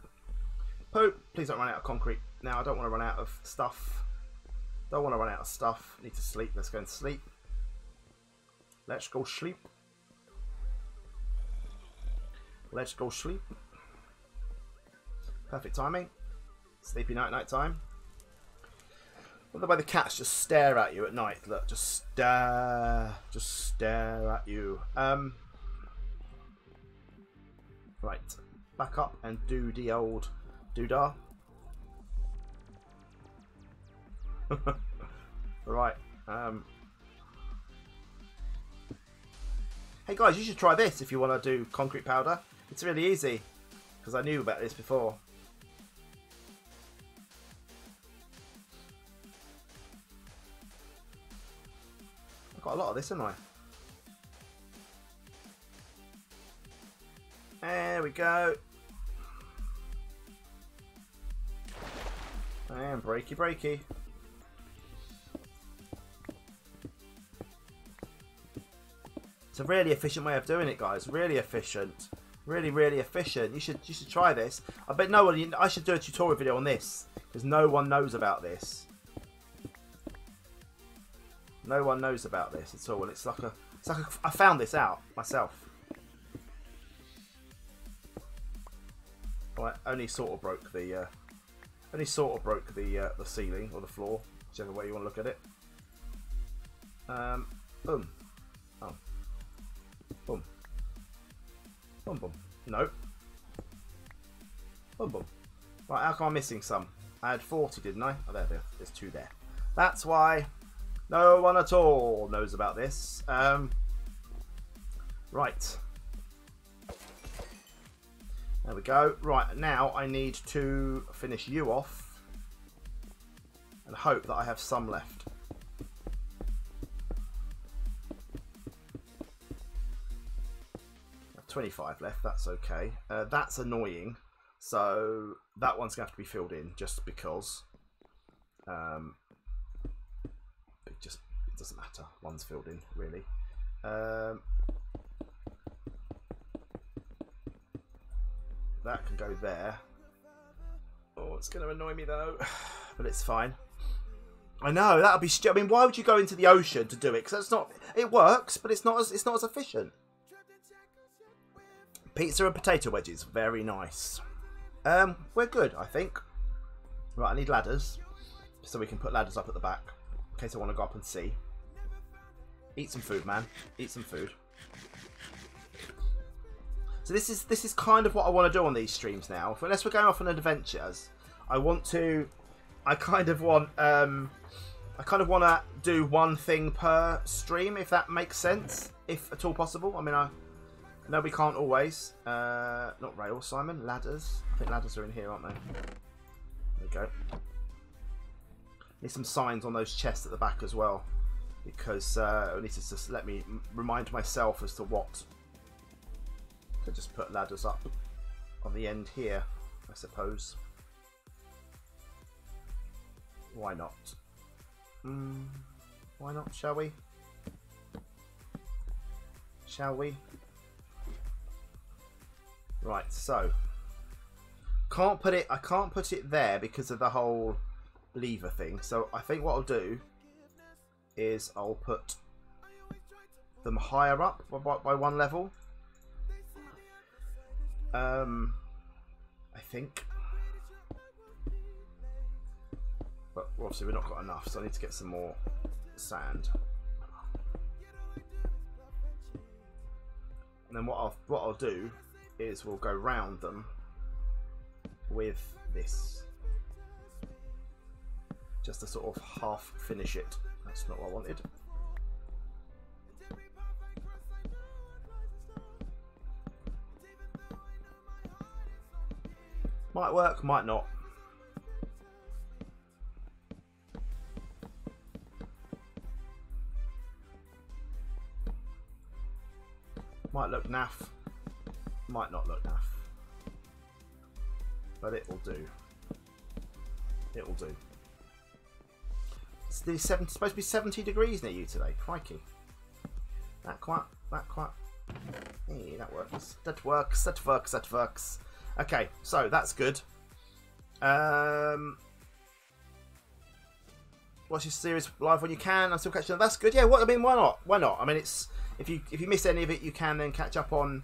A: Poop. Please don't run out of concrete. Now, I don't want to run out of stuff. Don't want to run out of stuff. Need to sleep. Let's go and sleep. Let's go sleep. Let's go sleep. Perfect timing. Sleepy night, night time. The way the cats just stare at you at night? Look, just stare, just stare at you. Um, right, back up and do the old doodah. right. Um, hey guys, you should try this if you want to do concrete powder. It's really easy because I knew about this before. I've got a lot of this, haven't I? There we go. And breaky breaky. It's a really efficient way of doing it, guys. Really efficient. Really, really efficient. You should you should try this. I bet no one. I should do a tutorial video on this because no one knows about this. No one knows about this at all. It's like a. It's like a, I found this out myself. I only sort of broke the. Uh, only sort of broke the uh, the ceiling or the floor, whichever way you want to look at it. Um, boom. Boom. Boom, boom. No. Boom, boom. Right, how come I'm missing some? I had 40, didn't I? Oh, there, there. There's two there. That's why no one at all knows about this. Um, right. There we go. Right, now I need to finish you off and hope that I have some left. 25 left, that's okay. Uh, that's annoying. So that one's going to have to be filled in just because. Um, it just it doesn't matter. One's filled in, really. Um, that can go there. Oh, it's going to annoy me though, but it's fine. I know that would be. I mean, why would you go into the ocean to do it? Because that's not. It works, but it's not as it's not as efficient. Pizza and potato wedges, very nice. Um, we're good, I think. Right, I need ladders, so we can put ladders up at the back, in case I want to go up and see. Eat some food, man. Eat some food. So this is this is kind of what I want to do on these streams now. Unless we're going off on adventures, I want to. I kind of want. Um, I kind of want to do one thing per stream, if that makes sense, if at all possible. I mean, I no, we can't always. Uh, not rail, Simon. Ladders. I think ladders are in here, aren't they? There we go. Need some signs on those chests at the back as well. Because uh, it needs to just let me remind myself as to what to just put ladders up on the end here, I suppose. Why not? Mm, why not, shall we? Shall we? Right, so can't put it. I can't put it there because of the whole lever thing. So I think what I'll do is I'll put them higher up by, by one level. Um, I think. But obviously we've not got enough, so I need to get some more sand. And then what I'll what I'll do is we'll go round them with this. Just to sort of half finish it. That's not what I wanted. Might work, might not. Might look naff. Might not look naff. But it will do. It will do. It's the seven, supposed to be 70 degrees near you today. Crikey. That quite, that quite. Hey, that works. That works. That works. That works. Okay, so that's good. Um, watch this series live when you can. I'm still catching up. That's good. Yeah. What I mean, why not? Why not? I mean, it's if you if you miss any of it, you can then catch up on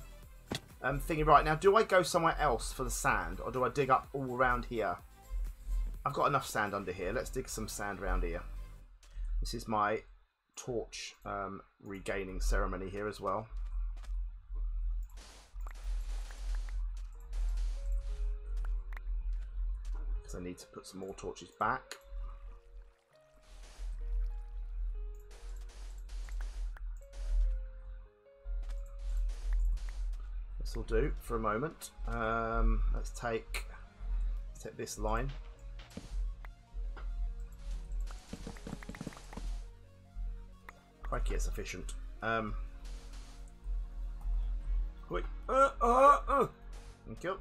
A: um, thinking, Right now, do I go somewhere else for the sand, or do I dig up all around here? I've got enough sand under here. Let's dig some sand around here. This is my torch um, regaining ceremony here as well. Because I need to put some more torches back. Will do for a moment. Um, let's take let's take this line. Crikey, it's efficient. Um, wait. Uh, uh, uh. Thank you.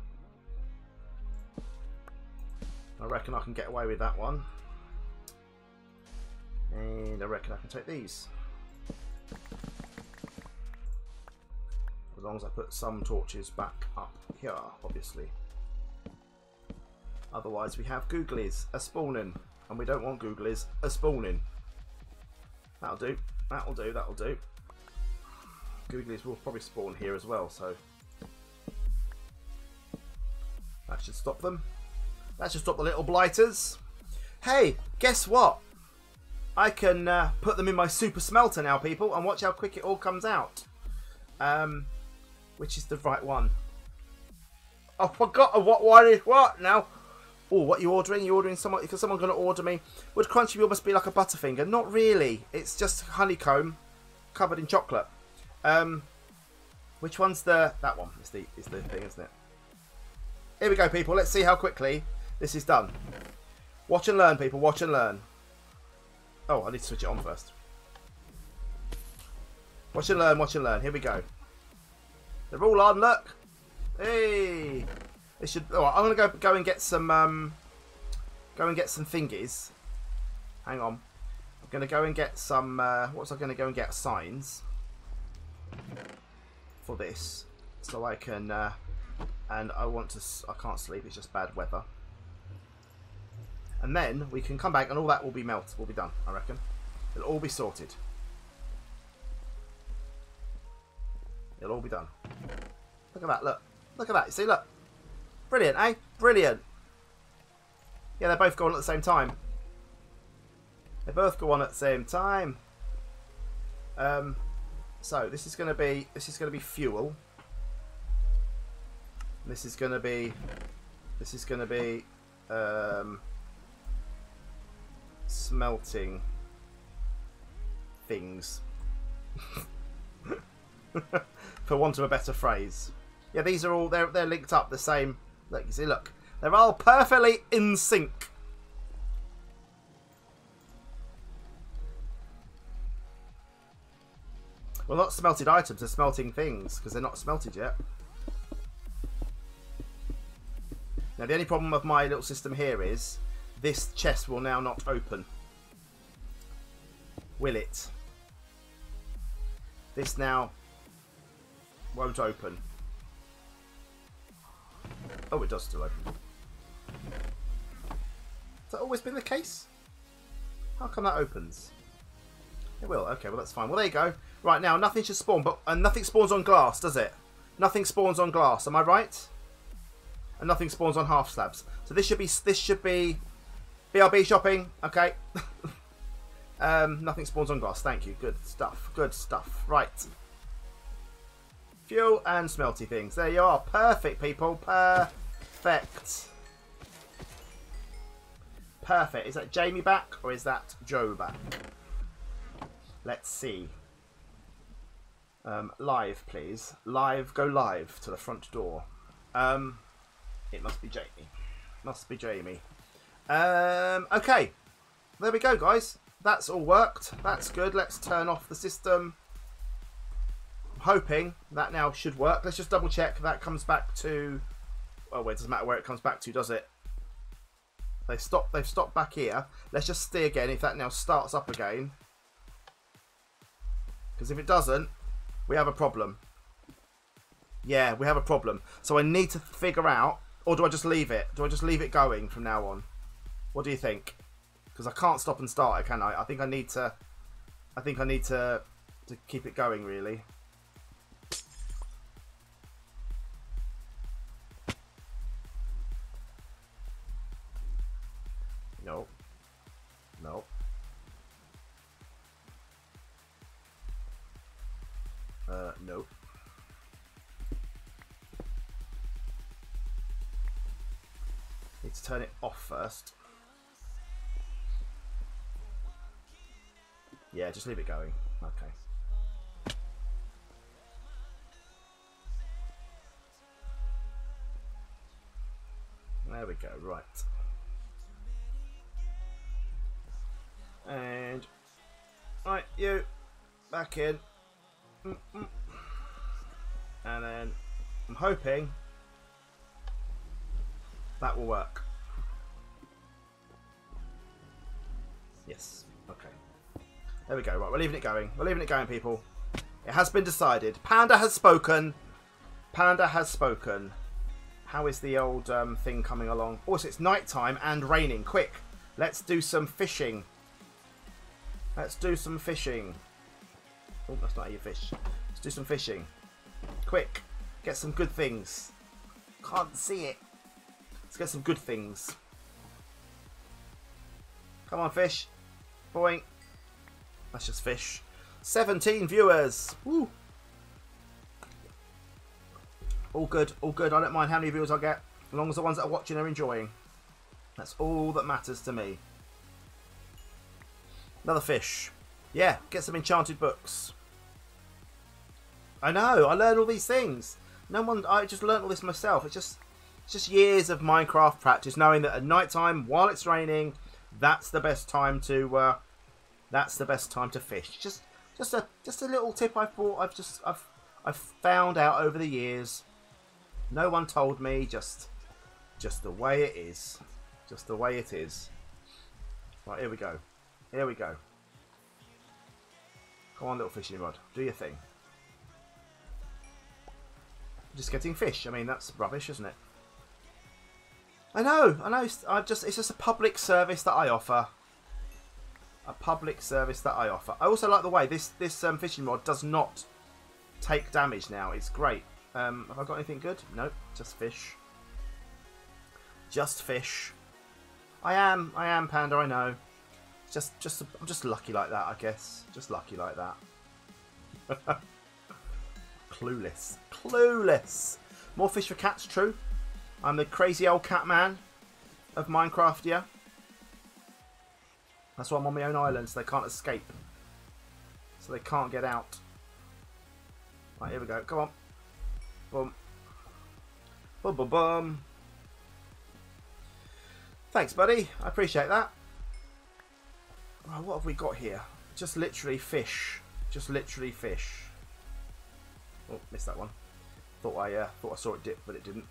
A: I reckon I can get away with that one. And I reckon I can take these. As long as I put some torches back up here, obviously. Otherwise we have googlies a spawning. And we don't want googlies a spawning. That'll do. That'll do, that'll do. Googlies will probably spawn here as well, so that should stop them. That should stop the little blighters. Hey, guess what? I can uh, put them in my super smelter now, people, and watch how quick it all comes out. Um, which is the right one? I forgot what one is what now. Oh, what you ordering? You're ordering someone? Because someone going to order me? Would crunchy be almost be like a butterfinger? Not really. It's just honeycomb covered in chocolate. Um, which one's the that one? Is the is the thing, isn't it? Here we go, people. Let's see how quickly this is done. Watch and learn, people. Watch and learn. Oh, I need to switch it on first. Watch and learn. Watch and learn. Here we go. They're all on. Look. Hey. They should. Oh, I'm gonna go go and get some. Um, go and get some thingies. Hang on. I'm gonna go and get some. Uh, what's I gonna go and get signs for this, so I can. Uh, and I want to. I can't sleep. It's just bad weather. And then we can come back, and all that will be melted. Will be done. I reckon. It'll all be sorted. It'll all be done. Look at that. Look. Look at that. You see. Look. Brilliant, eh? Brilliant. Yeah, they both go on at the same time. They both go on at the same time. Um, so this is going to be this is going to be fuel. This is going to be this is going to be um, smelting things. For want of a better phrase. Yeah, these are all they're they're linked up the same Look, you see, look. They're all perfectly in sync. Well, not smelted items, they're smelting things, because they're not smelted yet. Now, the only problem with my little system here is this chest will now not open. Will it? This now won't open. Oh, it does still open. Has that always been the case? How come that opens? It will. Okay, well that's fine. Well, there you go. Right, now, nothing should spawn, but and nothing spawns on glass, does it? Nothing spawns on glass. Am I right? And nothing spawns on half slabs. So this should be this should be BRB shopping. Okay. um, nothing spawns on glass. Thank you. Good stuff. Good stuff. Right. Fuel and smelty things. There you are. Perfect, people. Perfect. Perfect. Is that Jamie back or is that Joe back? Let's see. Um, live, please. Live, go live to the front door. Um, it must be Jamie. Must be Jamie. Um, okay. There we go, guys. That's all worked. That's good. Let's turn off the system. Hoping that now should work. Let's just double check that comes back to. Oh wait, it doesn't matter where it comes back to, does it? They stop. They've stopped back here. Let's just see again if that now starts up again. Because if it doesn't, we have a problem. Yeah, we have a problem. So I need to figure out, or do I just leave it? Do I just leave it going from now on? What do you think? Because I can't stop and start it, can I? I think I need to. I think I need to to keep it going, really. Uh, no. Need to turn it off first. Yeah, just leave it going. Okay. There we go, right. And, right, you, back in. And then, I'm hoping that will work. Yes, okay. There we go, right, we're leaving it going. We're leaving it going, people. It has been decided. Panda has spoken. Panda has spoken. How is the old um, thing coming along? Also, it's night time and raining. Quick, let's do some fishing. Let's do some fishing. Oh, that's not how you fish. Let's do some fishing. Quick, get some good things. Can't see it. Let's get some good things. Come on, fish. Boing. That's just fish. 17 viewers. Woo. All good, all good. I don't mind how many viewers I get, as long as the ones that are watching are enjoying. That's all that matters to me. Another fish. Yeah, get some enchanted books. I know, I learned all these things. No one, I just learned all this myself. It's just, it's just years of Minecraft practice, knowing that at night time, while it's raining, that's the best time to, uh, that's the best time to fish. Just, just a, just a little tip I thought I've just, I've, I've found out over the years. No one told me, just just the way it is. Just the way it is. Right, here we go. Here we go. Come on, little fishing rod. Do your thing. Just getting fish. I mean, that's rubbish, isn't it? I know, I know. I just It's just a public service that I offer. A public service that I offer. I also like the way this, this um, fishing rod does not take damage now. It's great. Um, have I got anything good? Nope, just fish. Just fish. I am, I am, Panda, I know. Just, just, I'm just lucky like that, I guess. Just lucky like that. Clueless. Clueless. More fish for cats, true. I'm the crazy old cat man of Minecraft, yeah. That's why I'm on my own island, so they can't escape. So they can't get out. Right, here we go. Come on. Boom. Boom, boom, boom. Thanks, buddy. I appreciate that. What have we got here? Just literally fish. Just literally fish. Oh, missed that one. Thought I uh, thought I saw it dip, but it didn't.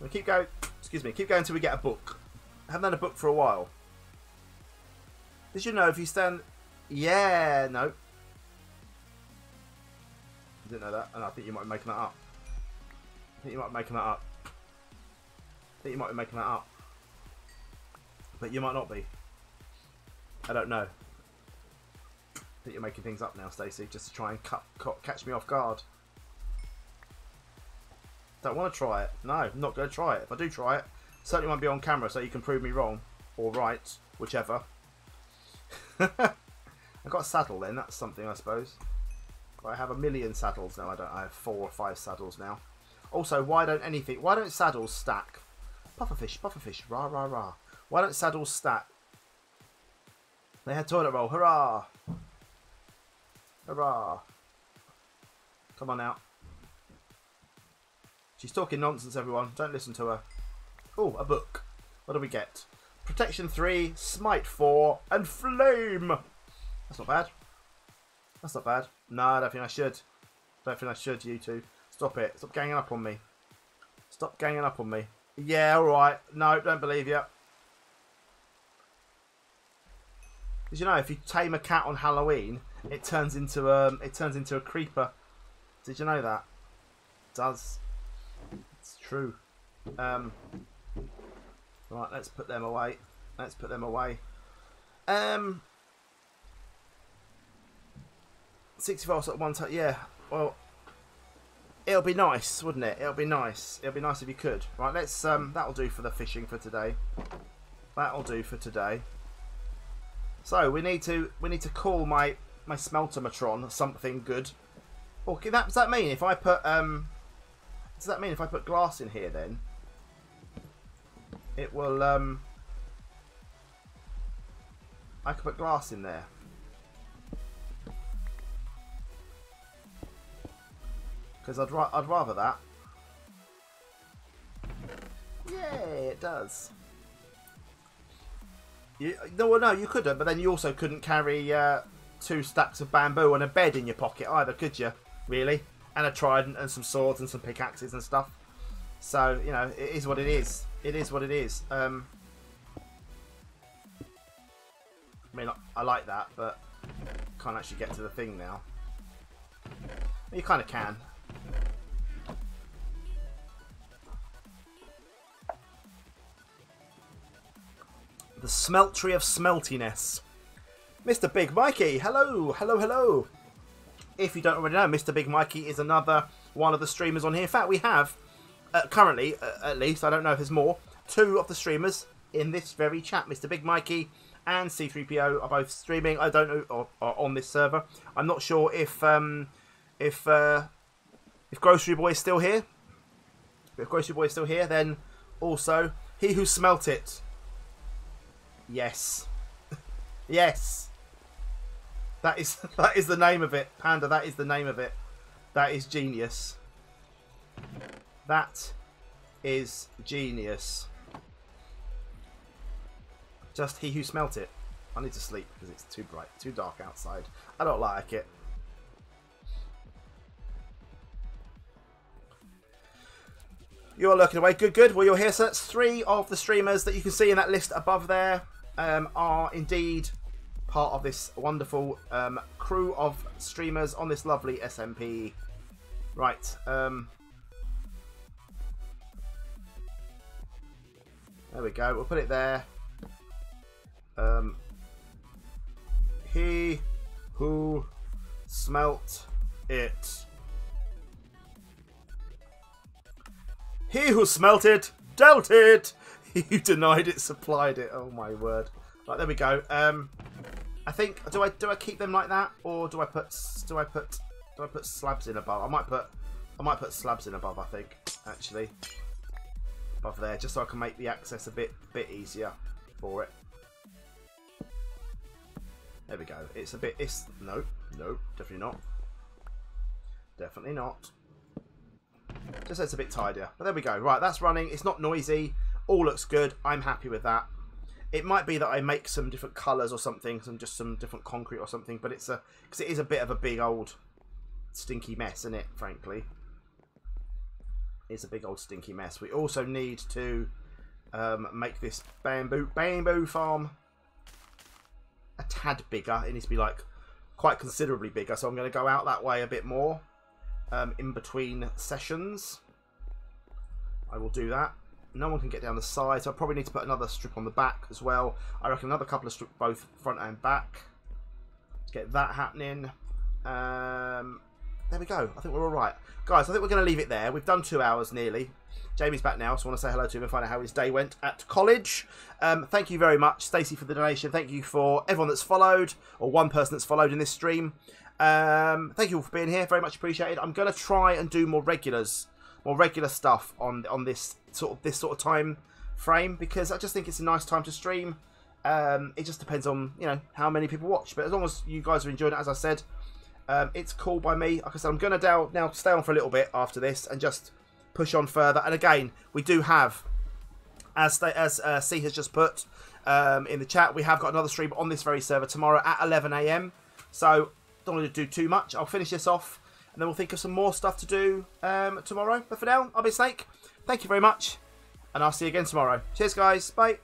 A: We keep going. Excuse me. Keep going until we get a book. I haven't had a book for a while. Did you know if you stand yeah, no. I didn't know that, and I think you might be making that up. I think you might be making that up. I think you might be making that up. But you might not be. I don't know. I think you're making things up now, Stacey, just to try and cut, cut, catch me off guard. Don't want to try it. No, I'm not going to try it. If I do try it, certainly won't be on camera so you can prove me wrong. Or right, whichever. I got a saddle then, that's something I suppose. I have a million saddles now, I don't I have four or five saddles now. Also, why don't anything why don't saddles stack? Pufferfish, pufferfish, rah rah rah. Why don't saddles stack? They had toilet roll, hurrah! Hurrah! Come on out. She's talking nonsense, everyone. Don't listen to her. Oh, a book. What do we get? Protection 3, Smite 4, and Flame. That's not bad. That's not bad. No, I don't think I should. don't think I should, you two. Stop it. Stop ganging up on me. Stop ganging up on me. Yeah, alright. No, don't believe you. Did you know if you tame a cat on Halloween, it turns into a um, it turns into a creeper? Did you know that? It does. It's true. Um, right, let's put them away. Let's put them away. Um, 64 sort of one time. Yeah. Well, it'll be nice, wouldn't it? It'll be nice. It'll be nice if you could. Right, let's. Um, that'll do for the fishing for today. That'll do for today. So we need to we need to call my my smeltermatron something good. Okay, that does that mean if I put um does that mean if I put glass in here then it will um I could put glass in there. Because I'd, ra I'd rather that. Yeah, it does. You, no, well, no, you couldn't, but then you also couldn't carry uh, two stacks of bamboo and a bed in your pocket either, could you? Really? And a trident and some swords and some pickaxes and stuff. So, you know, it is what it is. It is what it is. Um, I mean, I like that, but can't actually get to the thing now. You kind of can. The Smeltery of Smeltiness. Mr. Big Mikey, hello, hello, hello. If you don't already know, Mr. Big Mikey is another one of the streamers on here. In fact, we have, uh, currently, uh, at least, I don't know if there's more, two of the streamers in this very chat. Mr. Big Mikey and C3PO are both streaming. I don't know, or, or on this server. I'm not sure if um, if uh, if Grocery Boy is still here. If Grocery Boy is still here, then also he who smelt it Yes. yes. That is that is the name of it. Panda, that is the name of it. That is genius. That is genius. Just he who smelt it. I need to sleep because it's too bright, too dark outside. I don't like it. You're looking away. Good, good. Well, you're here. That's three of the streamers that you can see in that list above there um, are indeed part of this wonderful um, crew of streamers on this lovely SMP. Right. Um, there we go. We'll put it there. Um, he who smelt it. He who smelt it, dealt it. you denied it, supplied it. Oh my word! Right there we go. Um, I think do I do I keep them like that or do I put do I put do I put slabs in above? I might put I might put slabs in above. I think actually above there just so I can make the access a bit bit easier for it. There we go. It's a bit. It's no, no, definitely not. Definitely not. Just so it's a bit tidier. But there we go. Right, that's running. It's not noisy. All looks good. I'm happy with that. It might be that I make some different colours or something, some just some different concrete or something, but it's a because it is a bit of a big old stinky mess, isn't it? Frankly, it's a big old stinky mess. We also need to um, make this bamboo bamboo farm a tad bigger. It needs to be like quite considerably bigger. So I'm going to go out that way a bit more um, in between sessions. I will do that no one can get down the side, so I probably need to put another strip on the back as well. I reckon another couple of strips both front and back get that happening. Um, there we go. I think we're all right. Guys, I think we're going to leave it there. We've done two hours nearly. Jamie's back now, so I want to say hello to him and find out how his day went at college. Um, thank you very much, Stacey, for the donation. Thank you for everyone that's followed, or one person that's followed in this stream. Um, thank you all for being here. Very much appreciated. I'm going to try and do more regulars more regular stuff on on this sort of this sort of time frame because I just think it's a nice time to stream. Um, it just depends on you know how many people watch, but as long as you guys are enjoying it, as I said, um, it's cool by me. Like I said, I'm gonna now, now stay on for a little bit after this and just push on further. And again, we do have as they, as uh, C has just put um, in the chat, we have got another stream on this very server tomorrow at 11 a.m. So don't want to do too much. I'll finish this off, and then we'll think of some more stuff to do um, tomorrow. But for now, I'll be Snake. Thank you very much, and I'll see you again tomorrow. Cheers, guys. Bye.